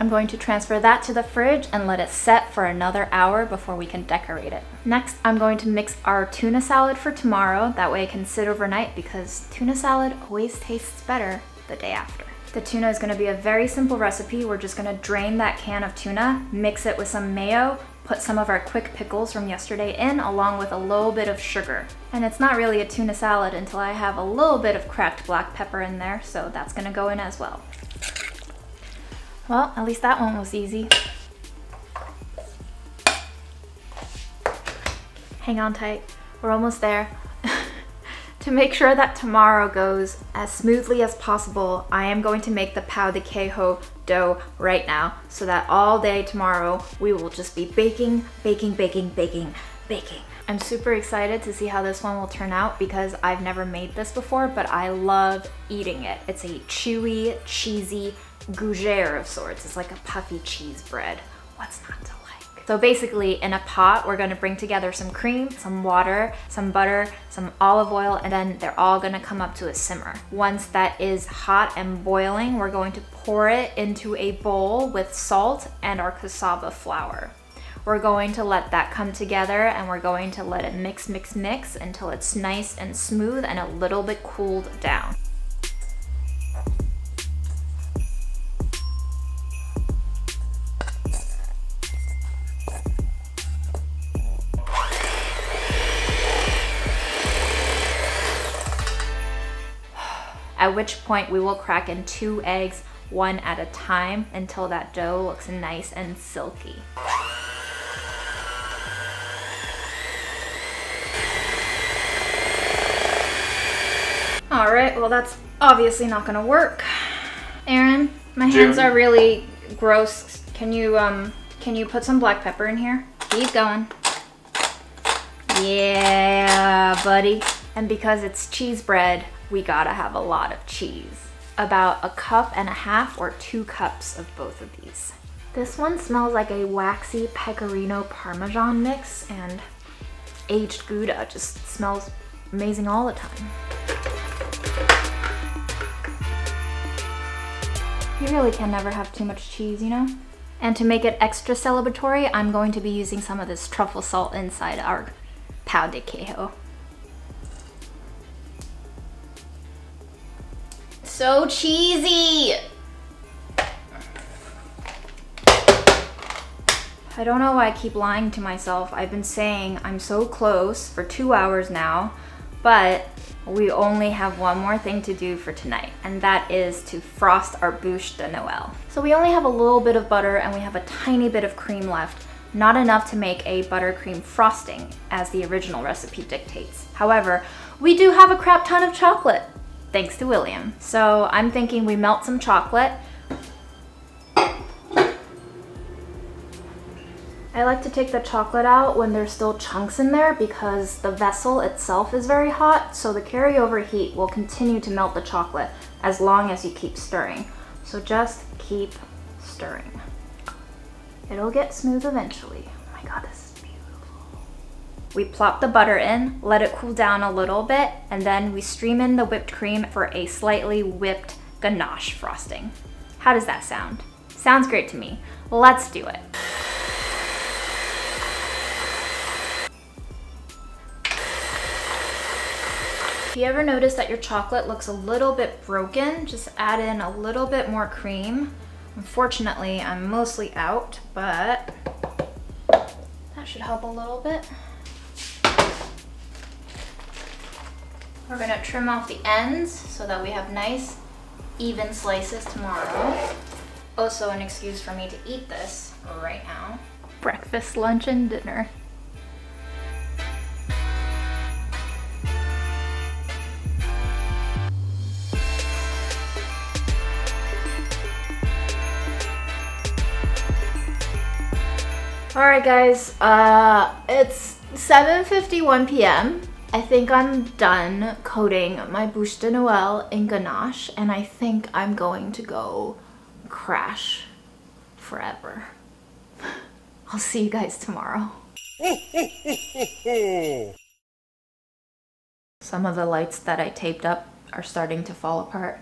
I'm going to transfer that to the fridge and let it set for another hour before we can decorate it. Next, I'm going to mix our tuna salad for tomorrow. That way it can sit overnight because tuna salad always tastes better the day after. The tuna is gonna be a very simple recipe. We're just gonna drain that can of tuna, mix it with some mayo, put some of our quick pickles from yesterday in along with a little bit of sugar. And it's not really a tuna salad until I have a little bit of cracked black pepper in there, so that's gonna go in as well. Well, at least that one was easy. Hang on tight, we're almost there. To make sure that tomorrow goes as smoothly as possible, I am going to make the pao de queijo dough right now so that all day tomorrow we will just be baking, baking, baking, baking, baking. I'm super excited to see how this one will turn out because I've never made this before, but I love eating it. It's a chewy, cheesy gougere of sorts. It's like a puffy cheese bread. What's not to like? So basically in a pot, we're gonna bring together some cream, some water, some butter, some olive oil, and then they're all gonna come up to a simmer. Once that is hot and boiling, we're going to pour it into a bowl with salt and our cassava flour. We're going to let that come together and we're going to let it mix, mix, mix until it's nice and smooth and a little bit cooled down. At which point we will crack in two eggs one at a time until that dough looks nice and silky. All right, well that's obviously not gonna work. Aaron, my hands are really gross. Can you um can you put some black pepper in here? Keep going. Yeah, buddy. And because it's cheese bread, we gotta have a lot of cheese. About a cup and a half or two cups of both of these. This one smells like a waxy pecorino parmesan mix and aged Gouda just smells amazing all the time. You really can never have too much cheese, you know? And to make it extra celebratory, I'm going to be using some of this truffle salt inside our pao de queijo. So cheesy! I don't know why I keep lying to myself. I've been saying I'm so close for two hours now, but we only have one more thing to do for tonight, and that is to frost our bûche de Noël. So we only have a little bit of butter and we have a tiny bit of cream left, not enough to make a buttercream frosting as the original recipe dictates. However, we do have a crap ton of chocolate, thanks to William. So I'm thinking we melt some chocolate, I like to take the chocolate out when there's still chunks in there because the vessel itself is very hot, so the carryover heat will continue to melt the chocolate as long as you keep stirring. So just keep stirring. It'll get smooth eventually. Oh my god, this. We plop the butter in, let it cool down a little bit, and then we stream in the whipped cream for a slightly whipped ganache frosting. How does that sound? Sounds great to me. Let's do it. If you ever notice that your chocolate looks a little bit broken, just add in a little bit more cream. Unfortunately, I'm mostly out, but that should help a little bit. We're gonna trim off the ends so that we have nice, even slices tomorrow. Also an excuse for me to eat this right now. Breakfast, lunch, and dinner. All right, guys, uh, it's 7.51 p.m. I think I'm done coating my bûche de Noël in ganache, and I think I'm going to go crash forever. I'll see you guys tomorrow. Some of the lights that I taped up are starting to fall apart,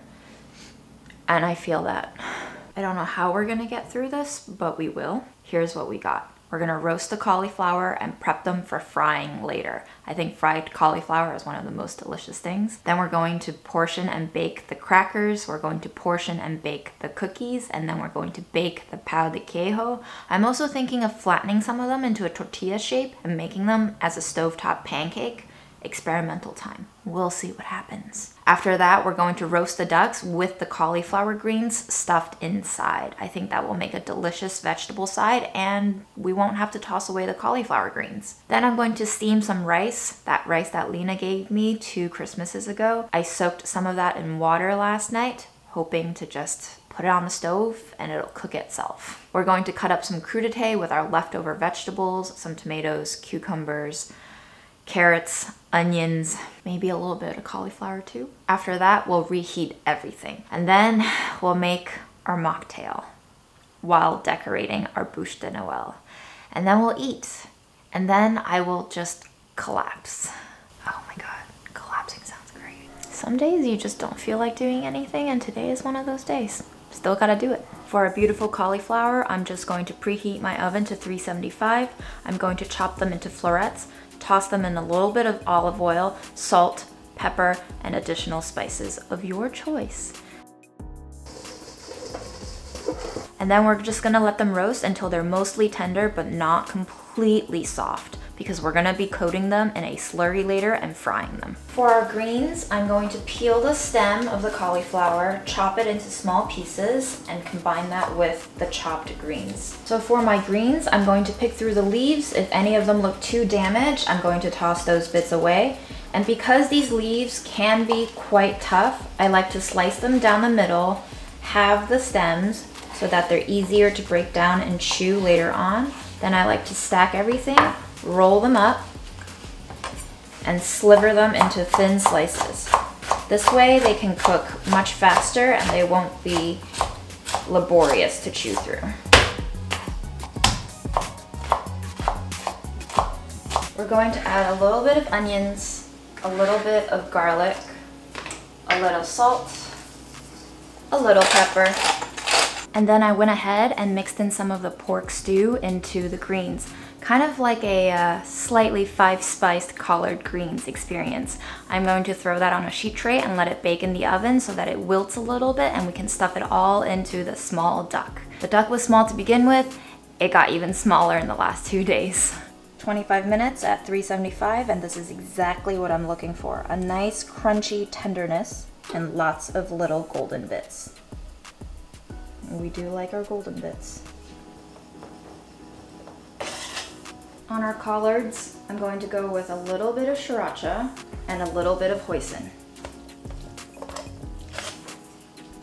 and I feel that. I don't know how we're gonna get through this, but we will. Here's what we got. We're gonna roast the cauliflower and prep them for frying later. I think fried cauliflower is one of the most delicious things. Then we're going to portion and bake the crackers. We're going to portion and bake the cookies, and then we're going to bake the pao de queijo. I'm also thinking of flattening some of them into a tortilla shape and making them as a stovetop pancake experimental time. We'll see what happens. After that, we're going to roast the ducks with the cauliflower greens stuffed inside. I think that will make a delicious vegetable side and we won't have to toss away the cauliflower greens. Then I'm going to steam some rice, that rice that Lena gave me two Christmases ago. I soaked some of that in water last night, hoping to just put it on the stove and it'll cook itself. We're going to cut up some crudité with our leftover vegetables, some tomatoes, cucumbers, carrots, onions, maybe a little bit of cauliflower too. After that, we'll reheat everything. And then we'll make our mocktail while decorating our bûche de Noël. and then we'll eat. And then I will just collapse. Oh my God, collapsing sounds great. Some days you just don't feel like doing anything and today is one of those days. Still gotta do it. For a beautiful cauliflower, I'm just going to preheat my oven to 375. I'm going to chop them into florets, toss them in a little bit of olive oil, salt, pepper, and additional spices of your choice. And then we're just gonna let them roast until they're mostly tender but not completely soft because we're gonna be coating them in a slurry later and frying them. For our greens, I'm going to peel the stem of the cauliflower, chop it into small pieces, and combine that with the chopped greens. So for my greens, I'm going to pick through the leaves. If any of them look too damaged, I'm going to toss those bits away. And because these leaves can be quite tough, I like to slice them down the middle, have the stems, so that they're easier to break down and chew later on. Then I like to stack everything, roll them up, and sliver them into thin slices. This way they can cook much faster and they won't be laborious to chew through. We're going to add a little bit of onions, a little bit of garlic, a little salt, a little pepper, and then I went ahead and mixed in some of the pork stew into the greens, kind of like a uh, slightly five-spiced collard greens experience. I'm going to throw that on a sheet tray and let it bake in the oven so that it wilts a little bit and we can stuff it all into the small duck. The duck was small to begin with, it got even smaller in the last two days. 25 minutes at 375 and this is exactly what I'm looking for. A nice crunchy tenderness and lots of little golden bits. We do like our golden bits. On our collards, I'm going to go with a little bit of sriracha and a little bit of hoisin.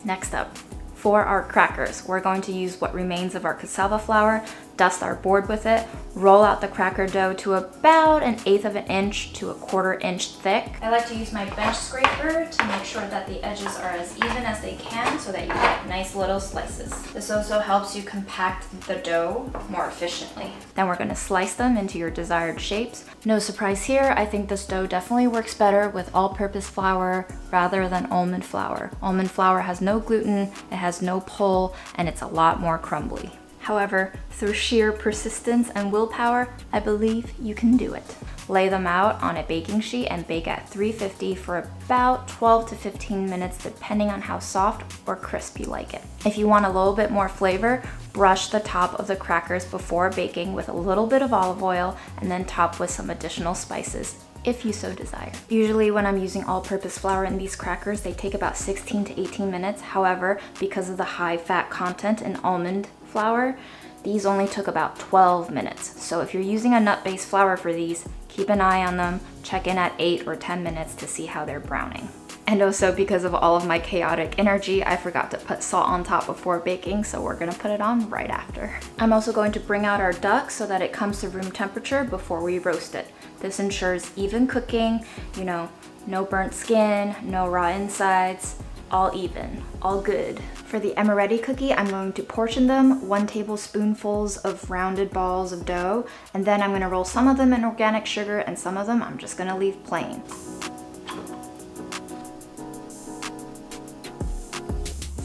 Next up, for our crackers, we're going to use what remains of our cassava flour dust our board with it, roll out the cracker dough to about an eighth of an inch to a quarter inch thick. I like to use my bench scraper to make sure that the edges are as even as they can so that you get nice little slices. This also helps you compact the dough more efficiently. Then we're gonna slice them into your desired shapes. No surprise here, I think this dough definitely works better with all-purpose flour rather than almond flour. Almond flour has no gluten, it has no pull, and it's a lot more crumbly. However, through sheer persistence and willpower, I believe you can do it. Lay them out on a baking sheet and bake at 350 for about 12 to 15 minutes depending on how soft or crisp you like it. If you want a little bit more flavor, brush the top of the crackers before baking with a little bit of olive oil and then top with some additional spices if you so desire. Usually when I'm using all-purpose flour in these crackers, they take about 16 to 18 minutes. However, because of the high fat content in almond flour, these only took about 12 minutes. So if you're using a nut-based flour for these, keep an eye on them, check in at 8 or 10 minutes to see how they're browning. And also because of all of my chaotic energy, I forgot to put salt on top before baking, so we're gonna put it on right after. I'm also going to bring out our duck so that it comes to room temperature before we roast it. This ensures even cooking, you know, no burnt skin, no raw insides, all even, all good. For the amaretti cookie, I'm going to portion them, one tablespoonfuls of rounded balls of dough, and then I'm gonna roll some of them in organic sugar and some of them I'm just gonna leave plain.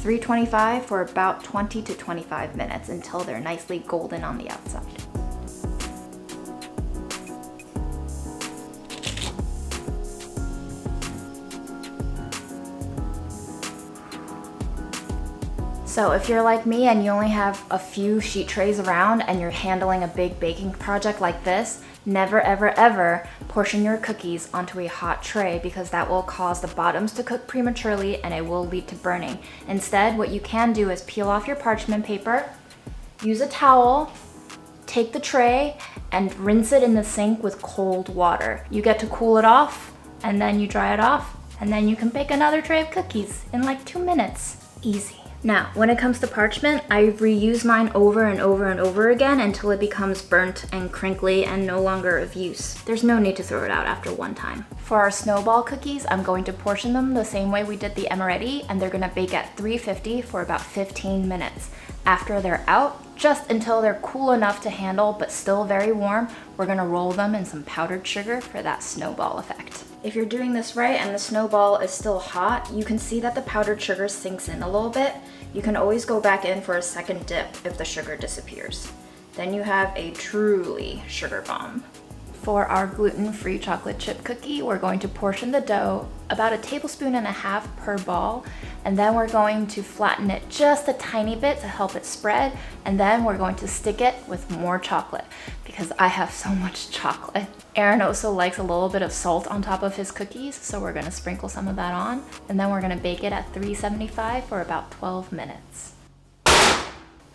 Three twenty-five for about 20 to 25 minutes until they're nicely golden on the outside. So if you're like me and you only have a few sheet trays around and you're handling a big baking project like this, never ever ever portion your cookies onto a hot tray because that will cause the bottoms to cook prematurely and it will lead to burning. Instead, what you can do is peel off your parchment paper, use a towel, take the tray and rinse it in the sink with cold water. You get to cool it off and then you dry it off and then you can bake another tray of cookies in like two minutes. Easy. Now, when it comes to parchment, I reuse mine over and over and over again until it becomes burnt and crinkly and no longer of use. There's no need to throw it out after one time. For our snowball cookies, I'm going to portion them the same way we did the amaretti and they're gonna bake at 350 for about 15 minutes. After they're out, just until they're cool enough to handle but still very warm, we're gonna roll them in some powdered sugar for that snowball effect. If you're doing this right and the snowball is still hot, you can see that the powdered sugar sinks in a little bit. You can always go back in for a second dip if the sugar disappears. Then you have a truly sugar bomb. For our gluten-free chocolate chip cookie, we're going to portion the dough about a tablespoon and a half per ball, and then we're going to flatten it just a tiny bit to help it spread, and then we're going to stick it with more chocolate because I have so much chocolate. Aaron also likes a little bit of salt on top of his cookies, so we're gonna sprinkle some of that on, and then we're gonna bake it at 375 for about 12 minutes.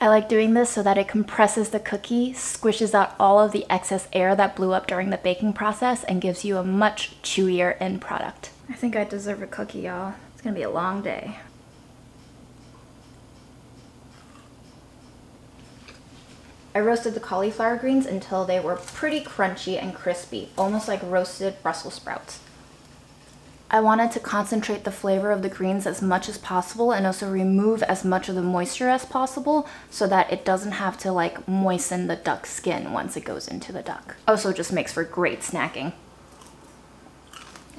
I like doing this so that it compresses the cookie, squishes out all of the excess air that blew up during the baking process, and gives you a much chewier end product. I think I deserve a cookie, y'all. It's gonna be a long day. I roasted the cauliflower greens until they were pretty crunchy and crispy, almost like roasted Brussels sprouts. I wanted to concentrate the flavor of the greens as much as possible and also remove as much of the moisture as possible so that it doesn't have to like moisten the duck skin once it goes into the duck. Also just makes for great snacking.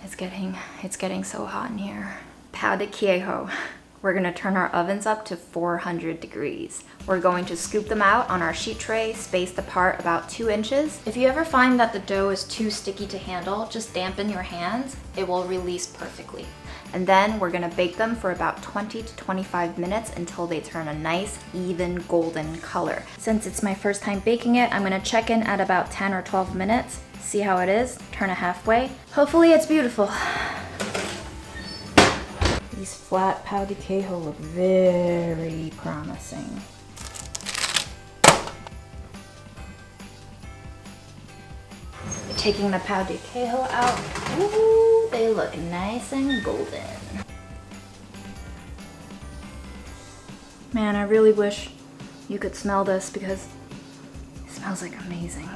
It's getting, it's getting so hot in here. Pao de queijo. We're gonna turn our ovens up to 400 degrees. We're going to scoop them out on our sheet tray, spaced apart about two inches. If you ever find that the dough is too sticky to handle, just dampen your hands. It will release perfectly. And then we're gonna bake them for about 20 to 25 minutes until they turn a nice, even golden color. Since it's my first time baking it, I'm gonna check in at about 10 or 12 minutes, see how it is, turn it halfway. Hopefully it's beautiful. These flat pao de queijo look very promising. Taking the pao de queijo out, ooh, they look nice and golden. Man, I really wish you could smell this because it smells like amazing.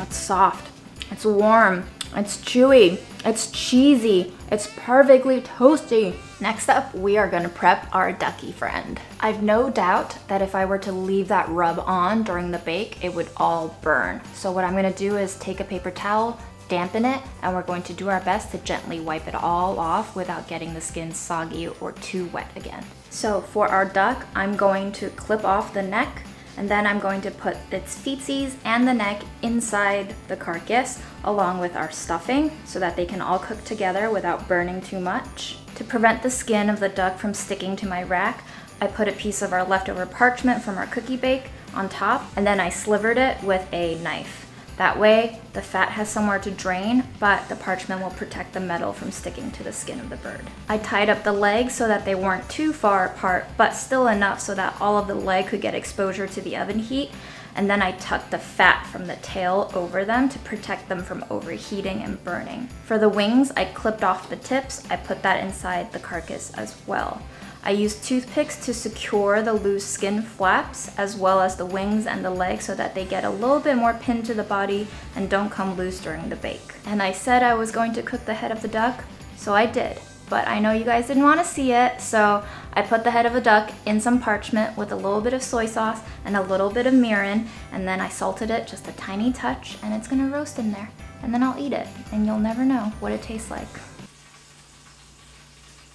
It's soft, it's warm, it's chewy, it's cheesy, it's perfectly toasty. Next up, we are gonna prep our ducky friend. I've no doubt that if I were to leave that rub on during the bake, it would all burn. So what I'm gonna do is take a paper towel, dampen it, and we're going to do our best to gently wipe it all off without getting the skin soggy or too wet again. So for our duck, I'm going to clip off the neck and then I'm going to put its feetsies and the neck inside the carcass along with our stuffing so that they can all cook together without burning too much. To prevent the skin of the duck from sticking to my rack, I put a piece of our leftover parchment from our cookie bake on top and then I slivered it with a knife. That way, the fat has somewhere to drain, but the parchment will protect the metal from sticking to the skin of the bird. I tied up the legs so that they weren't too far apart, but still enough so that all of the leg could get exposure to the oven heat, and then I tucked the fat from the tail over them to protect them from overheating and burning. For the wings, I clipped off the tips, I put that inside the carcass as well. I used toothpicks to secure the loose skin flaps as well as the wings and the legs so that they get a little bit more pinned to the body and don't come loose during the bake. And I said I was going to cook the head of the duck, so I did. But I know you guys didn't want to see it, so I put the head of a duck in some parchment with a little bit of soy sauce and a little bit of mirin, and then I salted it just a tiny touch, and it's gonna roast in there. And then I'll eat it, and you'll never know what it tastes like.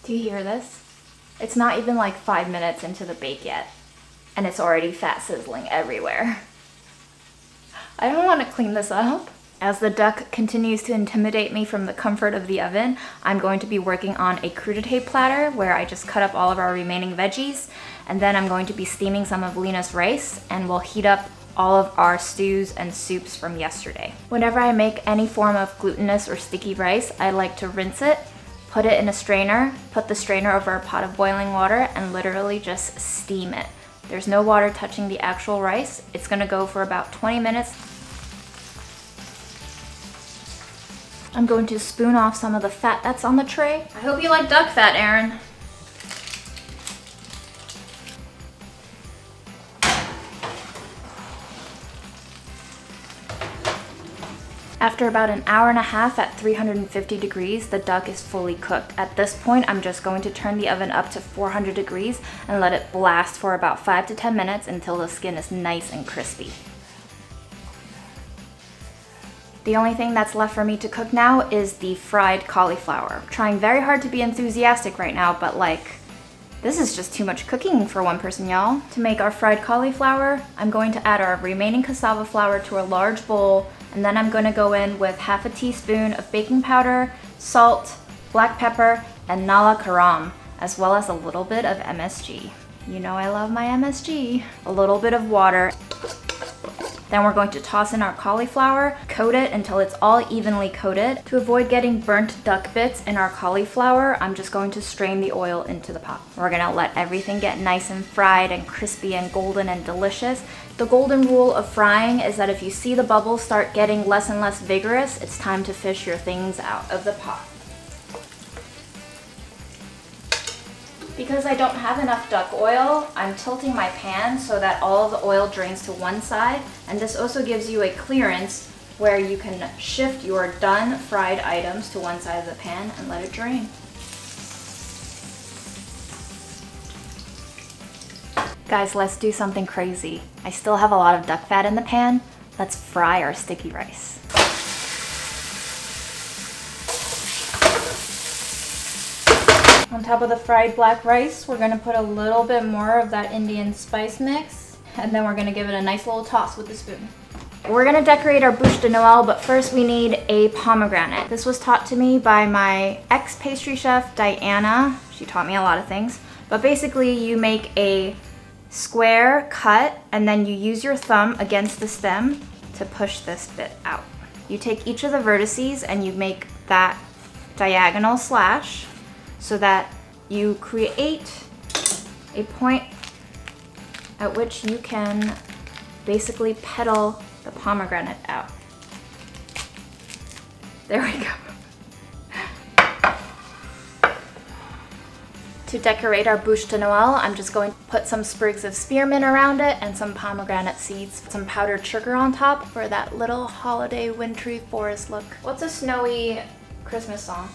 Do you hear this? It's not even like five minutes into the bake yet, and it's already fat sizzling everywhere. I don't want to clean this up. As the duck continues to intimidate me from the comfort of the oven, I'm going to be working on a crudité platter where I just cut up all of our remaining veggies, and then I'm going to be steaming some of Lena's rice, and we'll heat up all of our stews and soups from yesterday. Whenever I make any form of glutinous or sticky rice, I like to rinse it Put it in a strainer, put the strainer over a pot of boiling water, and literally just steam it. There's no water touching the actual rice. It's gonna go for about 20 minutes. I'm going to spoon off some of the fat that's on the tray. I hope you like duck fat, Aaron. After about an hour and a half at 350 degrees, the duck is fully cooked. At this point, I'm just going to turn the oven up to 400 degrees and let it blast for about 5 to 10 minutes until the skin is nice and crispy. The only thing that's left for me to cook now is the fried cauliflower. I'm trying very hard to be enthusiastic right now, but like, this is just too much cooking for one person, y'all. To make our fried cauliflower, I'm going to add our remaining cassava flour to a large bowl, and then I'm gonna go in with half a teaspoon of baking powder, salt, black pepper, and nalla karam, as well as a little bit of MSG. You know I love my MSG. A little bit of water. Then we're going to toss in our cauliflower, coat it until it's all evenly coated. To avoid getting burnt duck bits in our cauliflower, I'm just going to strain the oil into the pot. We're gonna let everything get nice and fried and crispy and golden and delicious. The golden rule of frying is that if you see the bubbles start getting less and less vigorous, it's time to fish your things out of the pot. Because I don't have enough duck oil, I'm tilting my pan so that all the oil drains to one side. And this also gives you a clearance where you can shift your done fried items to one side of the pan and let it drain. Guys, let's do something crazy. I still have a lot of duck fat in the pan. Let's fry our sticky rice. On top of the fried black rice, we're gonna put a little bit more of that Indian spice mix, and then we're gonna give it a nice little toss with the spoon. We're gonna decorate our bûche de Noël, but first we need a pomegranate. This was taught to me by my ex-pastry chef, Diana. She taught me a lot of things. But basically you make a square cut and then you use your thumb against the stem to push this bit out. You take each of the vertices and you make that diagonal slash so that you create a point at which you can basically petal the pomegranate out. There we go. To decorate our bûche de Noël, I'm just going to put some sprigs of spearmint around it and some pomegranate seeds, some powdered sugar on top for that little holiday wintry forest look. What's a snowy Christmas song?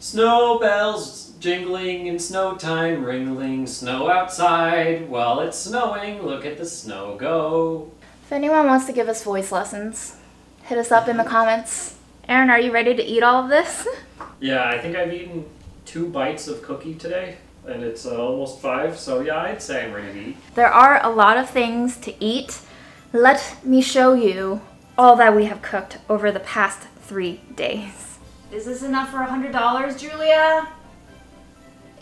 Snow bells jingling in snow time, ringling snow outside. While it's snowing, look at the snow go. If anyone wants to give us voice lessons, hit us up in the comments. Aaron, are you ready to eat all of this? Yeah, I think I've eaten two bites of cookie today, and it's uh, almost five, so yeah, I'd say I'm ready to eat. There are a lot of things to eat. Let me show you all that we have cooked over the past three days. Is this enough for $100, Julia?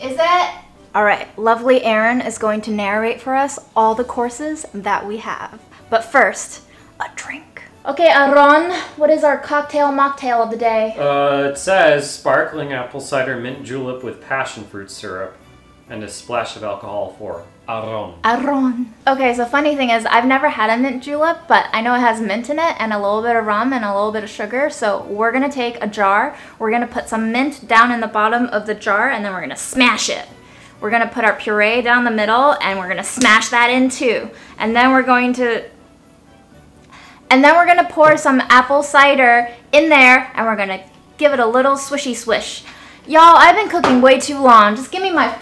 Is it? All right, lovely Aaron is going to narrate for us all the courses that we have. But first, a drink. Okay, Aaron, what is our cocktail mocktail of the day? Uh, it says sparkling apple cider mint julep with passion fruit syrup and a splash of alcohol for Aron. Aaron. Okay, so funny thing is, I've never had a mint julep, but I know it has mint in it and a little bit of rum and a little bit of sugar. So we're gonna take a jar, we're gonna put some mint down in the bottom of the jar, and then we're gonna smash it. We're gonna put our puree down the middle, and we're gonna smash that in too. And then we're going to and then we're gonna pour some apple cider in there and we're gonna give it a little swishy swish. Y'all, I've been cooking way too long. Just give me my.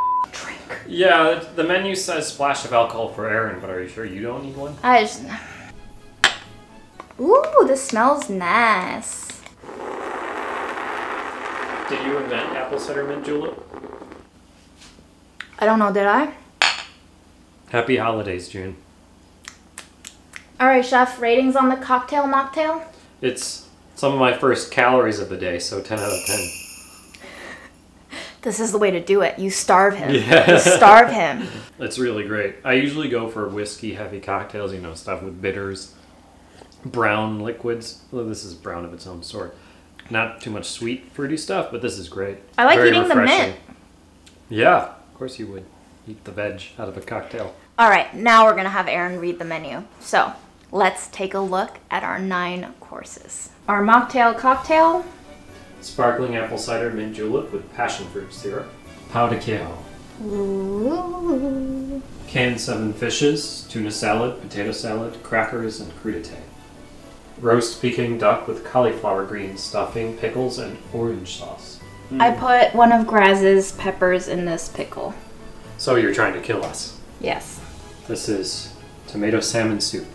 Yeah, the menu says splash of alcohol for Aaron, but are you sure you don't need one? I just... Ooh, this smells nice. Did you invent apple cider mint julep? I don't know, did I? Happy holidays, June. All right, chef, ratings on the cocktail mocktail? It's some of my first calories of the day, so 10 out of 10. This is the way to do it. You starve him. Yeah. You starve him. It's really great. I usually go for whiskey heavy cocktails, you know, stuff with bitters, brown liquids. Well, this is brown of its own sort. Not too much sweet, fruity stuff, but this is great. I like Very eating the mint. Yeah, of course you would. Eat the veg out of a cocktail. All right, now we're gonna have Aaron read the menu. So, let's take a look at our nine courses. Our mocktail cocktail, Sparkling apple cider mint julep with passion fruit syrup. Pao de queijo. Ooh. Canned seven fishes, tuna salad, potato salad, crackers, and crudité. Roast Peking duck with cauliflower green stuffing, pickles, and orange sauce. Hmm. I put one of Graz's peppers in this pickle. So you're trying to kill us. Yes. This is tomato salmon soup.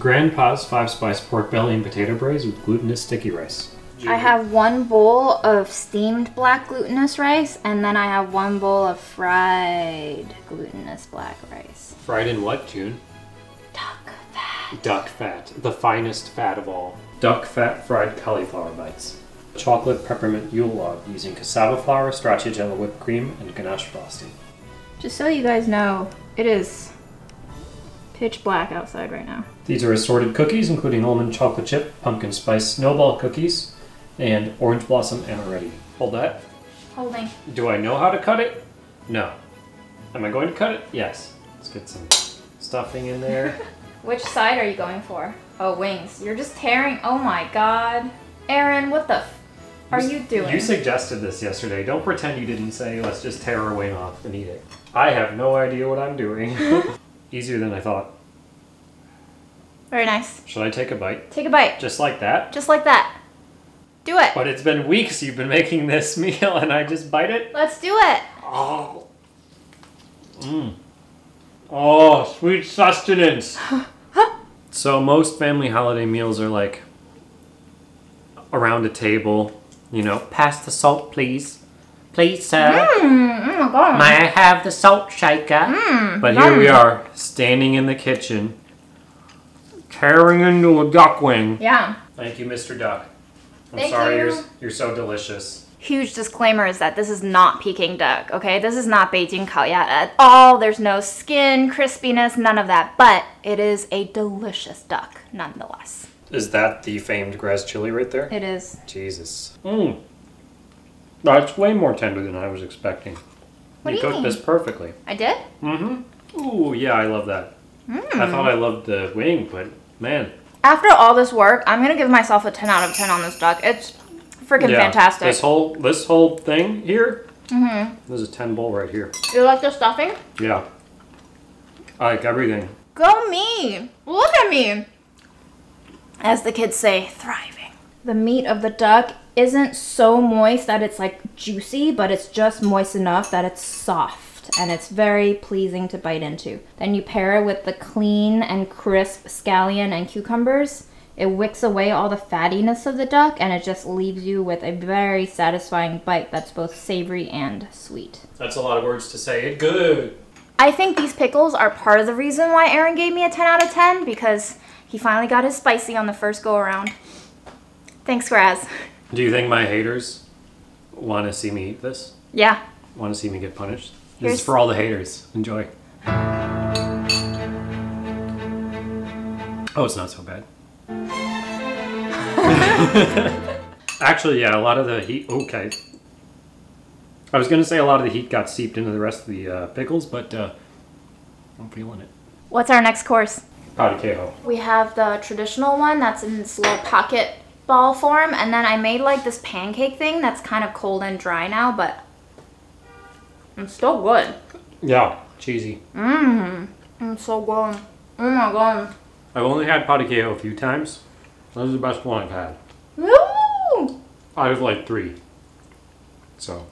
Grandpa's five spice pork belly and potato braise with glutinous sticky rice. I have one bowl of steamed black glutinous rice, and then I have one bowl of fried glutinous black rice. fried in what, June? Duck fat. Duck fat, the finest fat of all. Duck fat fried cauliflower bites. Chocolate peppermint Yule log using cassava flour, stracciatella whipped cream, and ganache frosting. Just so you guys know, it is pitch black outside right now. These are assorted cookies, including almond chocolate chip, pumpkin spice snowball cookies, and orange blossom amaretti. Hold that. Holding. Do I know how to cut it? No. Am I going to cut it? Yes. Let's get some stuffing in there. Which side are you going for? Oh, wings. You're just tearing. Oh my god. Aaron, what the f- are you doing? You suggested this yesterday. Don't pretend you didn't say, let's just tear our wing off and eat it. I have no idea what I'm doing. Easier than I thought. Very nice. Should I take a bite? Take a bite. Just like that? Just like that. Do it. But it's been weeks you've been making this meal and I just bite it? Let's do it. Oh. Mmm. Oh, sweet sustenance. so most family holiday meals are like around a table, you know, pass the salt, please. Please, sir. Mm, oh my god. May I have the salt shaker? Mm, But here we are, standing in the kitchen, tearing into a duck wing. Yeah. Thank you, Mr. Duck. I'm Thank sorry, you. are you're so delicious. Huge disclaimer is that this is not Peking duck, okay? This is not Beijing Kaoya at all. There's no skin, crispiness, none of that. But it is a delicious duck, nonetheless. Is that the famed grass chili right there? It is. Jesus. Mmm. That's way more tender than I was expecting. What you do you cooked mean? this perfectly. I did? Mm-hmm. Ooh, yeah, I love that. Mm. I thought I loved the wing, but man. After all this work, I'm gonna give myself a 10 out of 10 on this duck. It's freaking yeah, fantastic. This whole this whole thing here. Mm-hmm. There's a ten bowl right here. You like the stuffing? Yeah. I like everything. Go me! Look at me! As the kids say, thriving. The meat of the duck isn't so moist that it's like juicy, but it's just moist enough that it's soft and it's very pleasing to bite into. Then you pair it with the clean and crisp scallion and cucumbers. It wicks away all the fattiness of the duck and it just leaves you with a very satisfying bite that's both savory and sweet. That's a lot of words to say. It good. I think these pickles are part of the reason why Aaron gave me a 10 out of 10 because he finally got his spicy on the first go around. Thanks, Graz. Do you think my haters want to see me eat this? Yeah. Want to see me get punished? This Here's- is for all the haters. Enjoy. Oh, it's not so bad. Actually, yeah, a lot of the heat. Okay. I was going to say a lot of the heat got seeped into the rest of the uh, pickles, but uh, I'm feeling it. What's our next course? Pao de queijo. We have the traditional one that's in this little pocket ball form, and then I made like this pancake thing that's kind of cold and dry now, but it's still good. Yeah, cheesy. Mmm. It's so good. Oh my god. I've only had pao a few times. This is the best one I've had. Woo! Out of like three. So,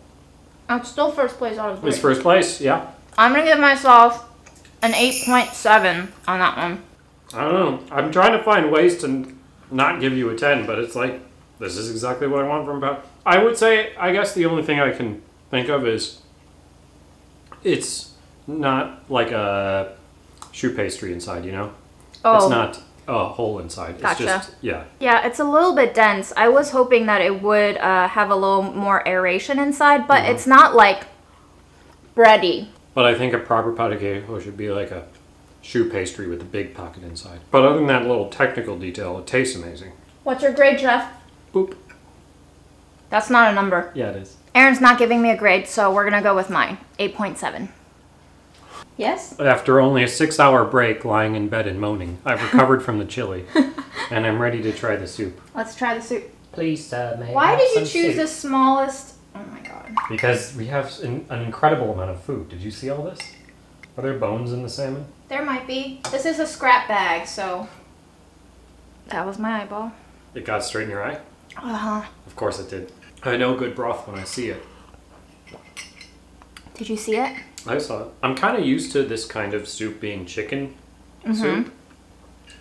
I'm still first place out of three. it's first place, yeah. I'm gonna give myself an 8.7 on that one. I don't know. I'm trying to find ways to not give you a 10, but it's like, this is exactly what I want from Pao. I would say, I guess the only thing I can think of is it's not like a choux pastry inside, you know? Oh, It's not a hole inside. Gotcha. It's just, yeah. yeah, it's a little bit dense. I was hoping that it would uh, have a little more aeration inside, but it's not like bready. But I think a proper de should be like a choux pastry with a big pocket inside. But other than that little technical detail, it tastes amazing. What's your grade, Jeff? Boop. That's not a number. Yeah, it is. Aaron's not giving me a grade, so we're gonna go with mine 8.7. Yes? After only a six hour break lying in bed and moaning, I've recovered from the chili and I'm ready to try the soup. Let's try the soup. Please, sir, may I Why have did you choose soup? the smallest? Oh my god. Because we have an, an incredible amount of food. Did you see all this? Are there bones in the salmon? There might be. This is a scrap bag, so. That was my eyeball. It got straight in your eye? Uh huh. Of course it did. I know good broth when I see it. Did you see it? I saw it. I'm kind of used to this kind of soup being chicken mm-hmm. soup.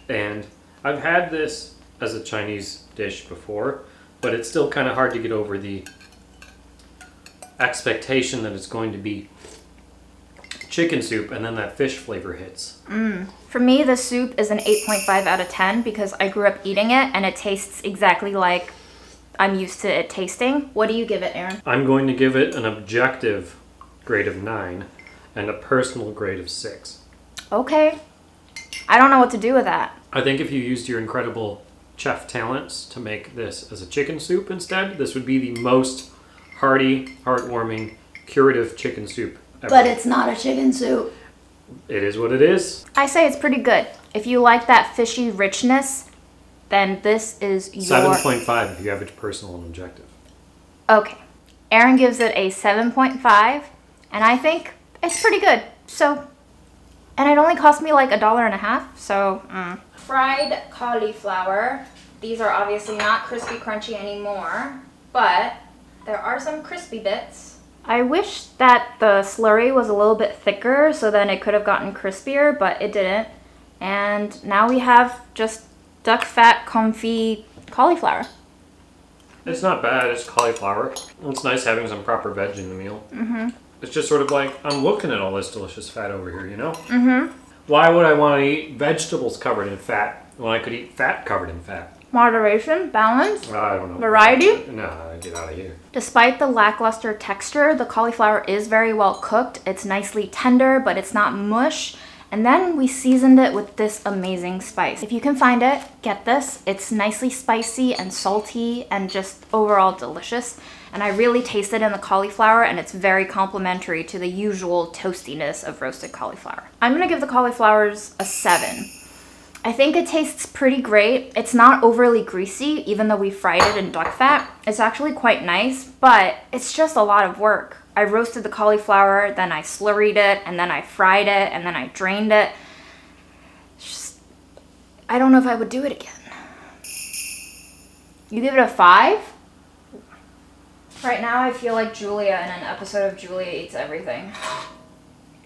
And I've had this as a Chinese dish before, but it's still kind of hard to get over the expectation that it's going to be chicken soup and then that fish flavor hits. Mm. For me, the soup is an 8.5 out of 10 because I grew up eating it and it tastes exactly like I'm used to it tasting. What do you give it, Aaron? I'm going to give it an objective grade of 9 and a personal grade of 6. Okay. I don't know what to do with that. I think if you used your incredible chef talents to make this as a chicken soup instead, this would be the most hearty, heartwarming, curative chicken soup ever. But it's not a chicken soup. it is what it is. I say it's pretty good. If you like that fishy richness, then this is your. 7.5 if you have it personal and objective. Okay. Aaron gives it a 7.5, and I think it's pretty good. So, and it only cost me like a dollar and a half, so. mm. Fried cauliflower. These are obviously not crispy crunchy anymore, but there are some crispy bits. I wish that the slurry was a little bit thicker so then it could have gotten crispier, but it didn't. And now we have just duck fat confit cauliflower. It's not bad, it's cauliflower. It's nice having some proper veg in the meal. Mm-hmm. It's just sort of like, I'm looking at all this delicious fat over here, you know? Mm-hmm. Why would I want to eat vegetables covered in fat when I could eat fat covered in fat? Moderation, balance. I don't know. Variety? No, get out of here. Despite the lackluster texture, the cauliflower is very well cooked. It's nicely tender, but it's not mush. And then we seasoned it with this amazing spice. If you can find it, get this. It's nicely spicy and salty and just overall delicious. And I really taste it in the cauliflower and it's very complementary to the usual toastiness of roasted cauliflower. I'm gonna give the cauliflowers a seven. I think it tastes pretty great. It's not overly greasy, even though we fried it in duck fat. It's actually quite nice, but it's just a lot of work. I roasted the cauliflower, then I slurried it, and then I fried it, and then I drained it. Just, I don't know if I would do it again. You give it a five? Right now, I feel like Julia in an episode of Julia Eats Everything.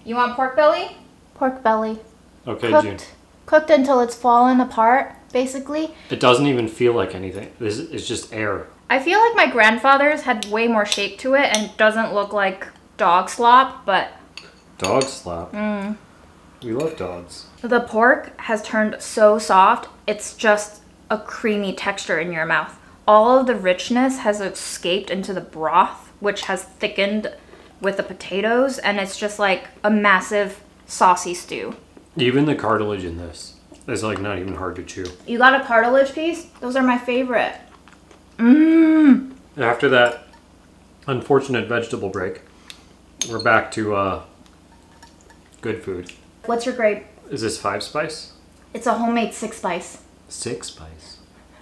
You want pork belly? Pork belly Okay, cooked, June. cooked until it's fallen apart, basically. It doesn't even feel like anything. This is it's just air. I feel like my grandfather's had way more shape to it and doesn't look like dog slop, but Dog slop. Mm. We love dogs. the pork has turned so soft, it's just a creamy texture in your mouth. All of the richness has escaped into the broth, which has thickened with the potatoes, and it's just like a massive saucy stew. Even the cartilage in this is like not even hard to chew. You got a cartilage piece? Those are my favorite. Mmm. After that unfortunate vegetable break, we're back to uh, good food. What's your grade? Is this five spice? It's a homemade six spice. Six spice.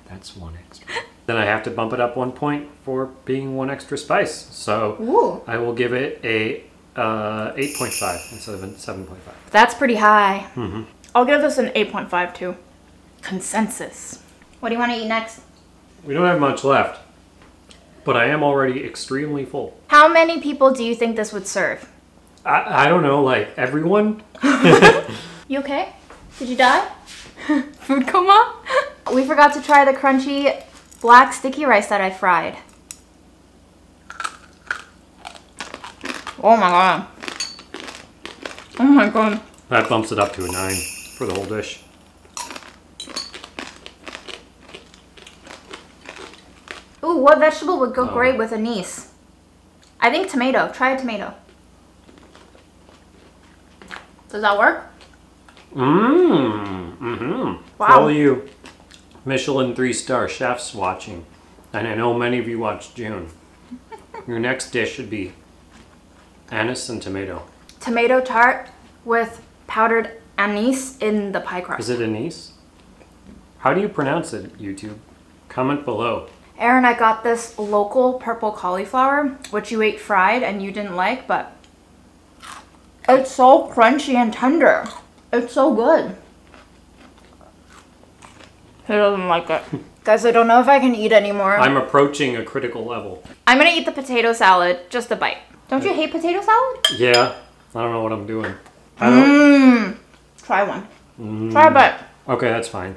That's one extra. then I have to bump it up one point for being one extra spice. So Ooh. I will give it a uh, 8.5 instead of a 7.5. That's pretty high. I'll give this an 8.5 too. Consensus. What do you want to eat next? We don't have much left, but I am already extremely full. How many people do you think this would serve? I, I don't know, like everyone? You okay? Did you die? Food coma? we forgot to try the crunchy black sticky rice that I fried. Oh my god. Oh my god. That bumps it up to a 9 for the whole dish. Ooh, what vegetable would go Oh. great with anise? I think tomato. Try a tomato. Does that work? Mmm. Mm-hmm. For Wow. all you Michelin three star chefs watching, and I know many of you watch June, your next dish should be anise and tomato. Tomato tart with powdered anise in the pie crust. Is it anise? How do you pronounce it, YouTube? Comment below. Aaron, I got this local purple cauliflower, which you ate fried and you didn't like, but it's so crunchy and tender. It's so good. He doesn't like it. Guys, I don't know if I can eat anymore. I'm, I'm approaching a critical level. I'm gonna eat the potato salad, just a bite. Don't you hate potato salad? Yeah, I don't know what I'm doing. Mmm. Try one. Mmm. Try a bite. Okay, that's fine.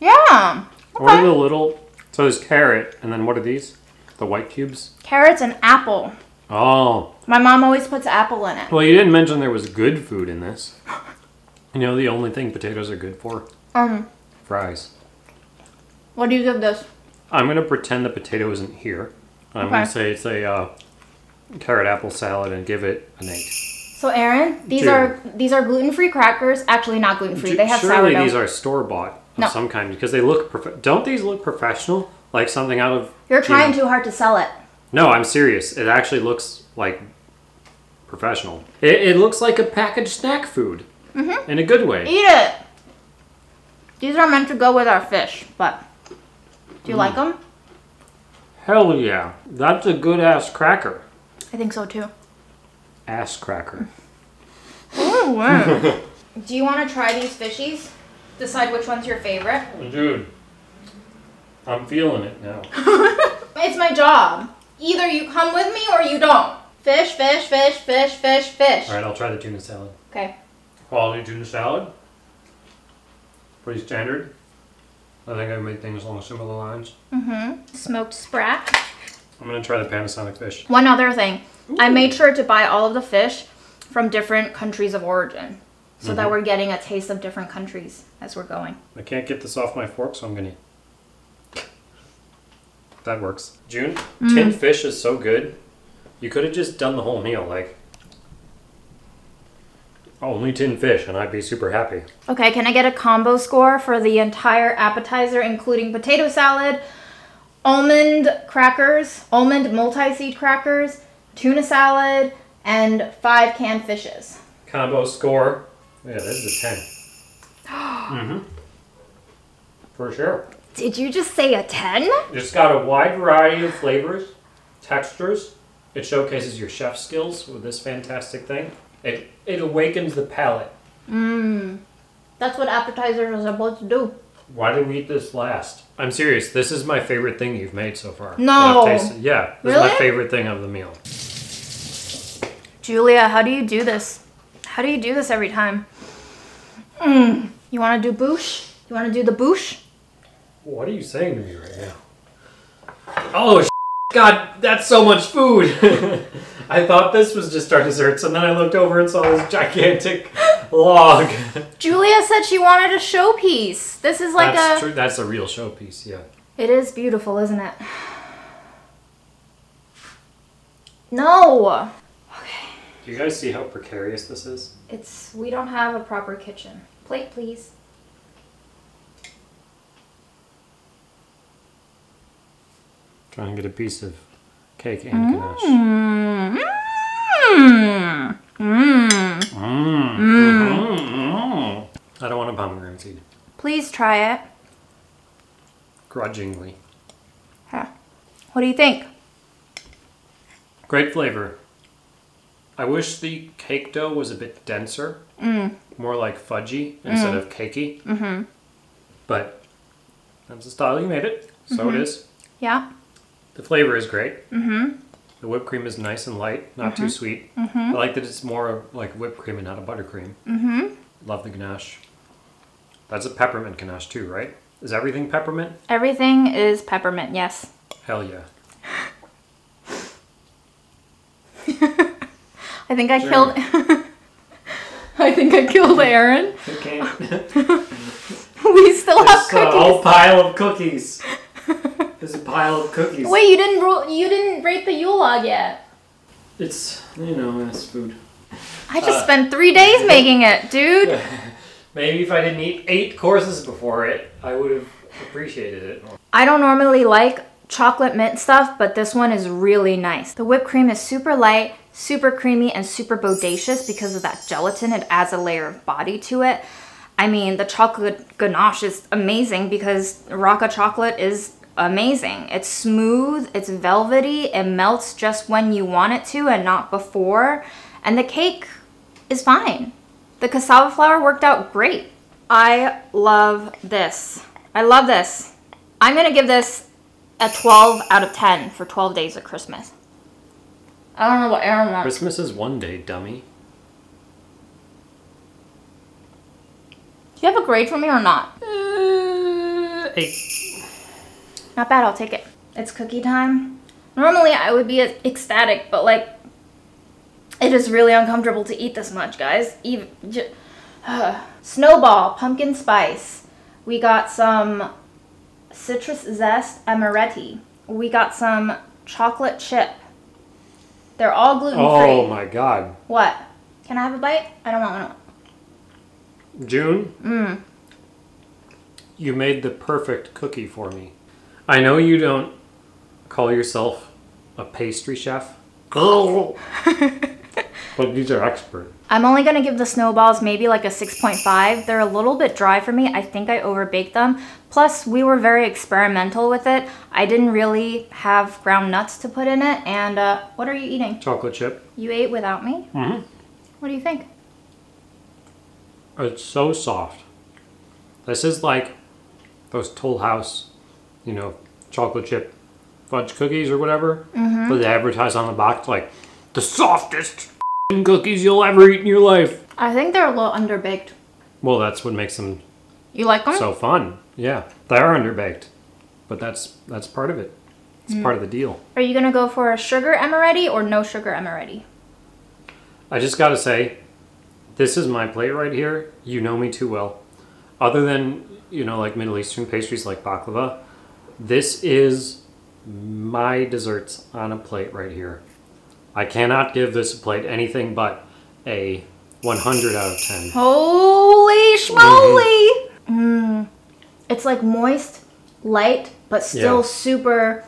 Yeah. What are Okay. the little? So there's carrot, and then what are these? The white cubes. Carrots and apple. Oh, My mom always puts apple in it. well, you didn't mention there was good food in this. You know, the only thing potatoes are good for Um, fries. what do you give this? I'm gonna pretend the potato isn't here. I'm Okay. gonna say it's a uh, carrot apple salad and give it an eight. So Aaron, these Dude. are these are gluten-free crackers. Actually, not gluten-free. They have Surely sourdough. these are store bought of No. some kind because they look. Prof- don't these look professional? Like something out of. You're you trying know- too hard to sell it. No, I'm serious. It actually looks like professional. It, it looks like a packaged snack food Mm-hmm. in a good way. Eat it. These are meant to go with our fish, but do you like them? Hell yeah, that's a good ass cracker. I think so too. Ass cracker. Oh wow. do you want to try these fishies? Decide which one's your favorite. Dude, I'm feeling it now. It's my job. Either you come with me or you don't. Fish, fish, fish, fish, fish, fish. All right, I'll try the tuna salad. Okay. Quality tuna salad. Pretty standard. I think I've made things along similar lines. Mm-hmm. Smoked sprat. I'm gonna try the Panasonic fish. One other thing. I made sure to buy all of the fish from different countries of origin. So that mm-hmm. we're getting a taste of different countries as we're going. I can't get this off my fork, so I'm gonna. That works. June, mm. tinned fish is so good. You could have just done the whole meal, like only tinned fish, and I'd be super happy. Okay, can I get a combo score for the entire appetizer, including potato salad, almond crackers, almond multi-seed crackers, tuna salad, and five canned fishes? Combo score. Yeah, this is a ten. mm-hmm. For sure. Did you just say a 10? It's got a wide variety of flavors, textures. It showcases your chef skills with this fantastic thing. It it awakens the palate. Mmm. That's what appetizers are supposed to do. Why did we eat this last? I'm serious. This is my favorite thing you've made so far. No. Yeah, this is Really? my favorite thing of the meal. Julia, how do you do this? How do you do this every time? Mm. You want to do boosh? You want to do the boosh? What are you saying to me right now? Oh, God, that's so much food. I thought this was just our desserts, and then I looked over and saw this gigantic log. Julia said she wanted a showpiece. This is like that's a. true. That's a real showpiece. Yeah. It is beautiful, isn't it? No! Do you guys see how precarious this is? It's. We don't have a proper kitchen. Plate, please. Try and get a piece of cake and ganache. Mmm. Mmm. Mmm. Mm. Mm. I don't want a pomegranate seed. Please try it. Grudgingly. Huh. What do you think? Great flavor. I wish the cake dough was a bit denser, Mm. more like fudgy instead of cakey. Mm-hmm. But that's the style you made it, so it is. Yeah. The flavor is great. Mm-hmm. The whipped cream is nice and light, not too sweet. I like that it's more like whipped cream and not a buttercream. Mm-hmm. Love the ganache. That's a peppermint ganache too, right? Is everything peppermint? Everything is peppermint, yes. Hell yeah. I think I Sure. killed. I think I killed Aaron. Okay. We still have It's a whole pile of cookies. There's a pile of cookies. Wait, you didn't ro- you didn't rate the Yule log yet. It's, you know, it's food. I just Uh. spent three days making it, dude. Maybe if I didn't eat eight courses before it, I would have appreciated it. more. I don't normally like chocolate mint stuff, but this one is really nice. The whipped cream is super light, super creamy and super bodacious because of that gelatin. It adds a layer of body to it. I mean, the chocolate ganache is amazing because Raaka chocolate is amazing. It's smooth, it's velvety, it melts just when you want it to and not before. And the cake is fine. The cassava flour worked out great. I love this. I love this. I'm gonna give this a 12 out of 10 for 12 days of Christmas. I don't know what Aaron wants. Christmas is one day, dummy. Do you have a grade for me or not? Uh, eight. Not bad, I'll take it. It's cookie time. Normally I would be ecstatic, but like, it is really uncomfortable to eat this much, guys. Even, j- Snowball, pumpkin spice. We got some citrus zest amaretti. We got some chocolate chip. They're all gluten free. Oh my god. What? Can I have a bite? I don't want one. June, Mmm. you made the perfect cookie for me. I know you don't call yourself a pastry chef. Oh. but these are expert. I'm only gonna give the snowballs maybe like a 6.5. They're a little bit dry for me. I think I overbaked them. Plus, we were very experimental with it. I didn't really have ground nuts to put in it. And uh, what are you eating? Chocolate chip. You ate without me? Mm-hmm. What do you think? It's so soft. This is like those Toll House, you know, chocolate chip fudge cookies or whatever. Mm-hmm. But they advertise on the box like the softest cookies you'll ever eat in your life. I think they're a little underbaked. Well, that's what makes them You like them? so fun. Yeah, they are underbaked, but that's that's part of it. It's hmm. part of the deal. Are you gonna go for a sugar amaretti or no sugar amaretti? I just gotta say, this is my plate right here. You know me too well. Other than you know, like Middle Eastern pastries like baklava, this is my desserts on a plate right here. I cannot give this plate anything but a 100 out of 10. Holy schmoly! Mm. It's like moist, light, but still Yeah. super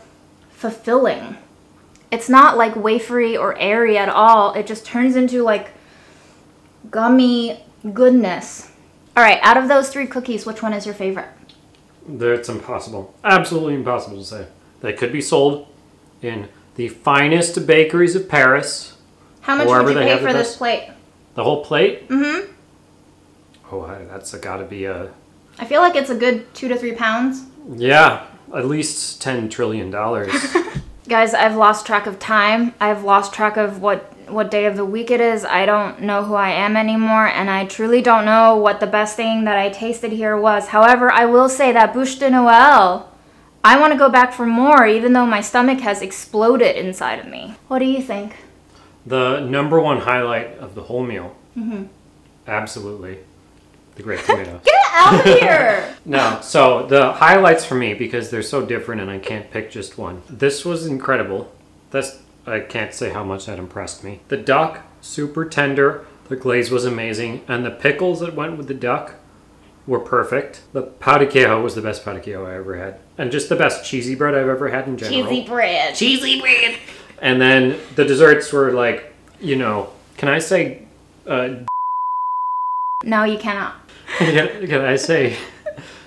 fulfilling. It's not like wafery or airy at all. It just turns into like gummy goodness. All right, out of those three cookies, which one is your favorite? That's impossible. Absolutely impossible to say. They could be sold in the finest bakeries of Paris. How much would you pay for this plate? The whole plate? Mm-hmm. Oh, that's got to be a I feel like it's a good two to three pounds. yeah, at least ten trillion dollars. Guys, I've lost track of time. I've lost track of what what day of the week it is. I don't know who I am anymore, and I truly don't know what the best thing that I tasted here was. However, I will say that Bûche de Noël, I want to go back for more, even though my stomach has exploded inside of me. What do you think? the number one highlight of the whole meal, Mm-hmm. absolutely, the grape tomato. Get out of here! No, so the highlights for me because they're so different and I can't pick just one. This was incredible. That's I can't say how much that impressed me. The duck, super tender. The glaze was amazing, and the pickles that went with the duck were perfect. The pao de queijo was the best pao de queijo I ever had, and just the best cheesy bread I've ever had in general. Cheesy bread. cheesy bread. And then the desserts were like, you know, can I say, uh, No, you cannot. can, can I say,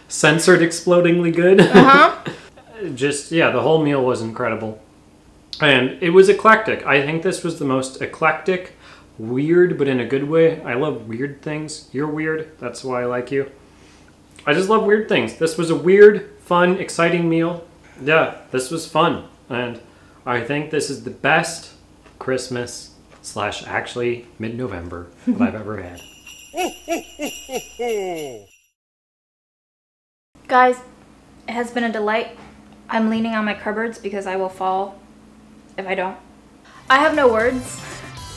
censored explodingly good? Uh huh. just yeah the whole meal was incredible and it was eclectic i think this was the most eclectic weird but in a good way i love weird things you're weird that's why i like you i just love weird things this was a weird fun exciting meal yeah this was fun and i think this is the best christmas slash actually mid-november that i've ever had Guys, it has been a delight. I'm leaning on my cupboards because I will fall if I don't. I have no words.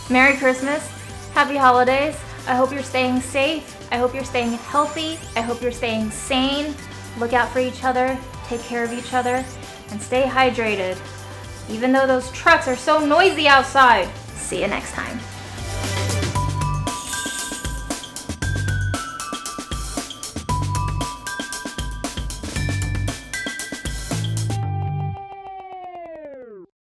Merry Christmas. Happy holidays. I hope you're staying safe. I hope you're staying healthy. I hope you're staying sane. Look out for each other. Take care of each other. And stay hydrated. Even though those trucks are so noisy outside. See you next time.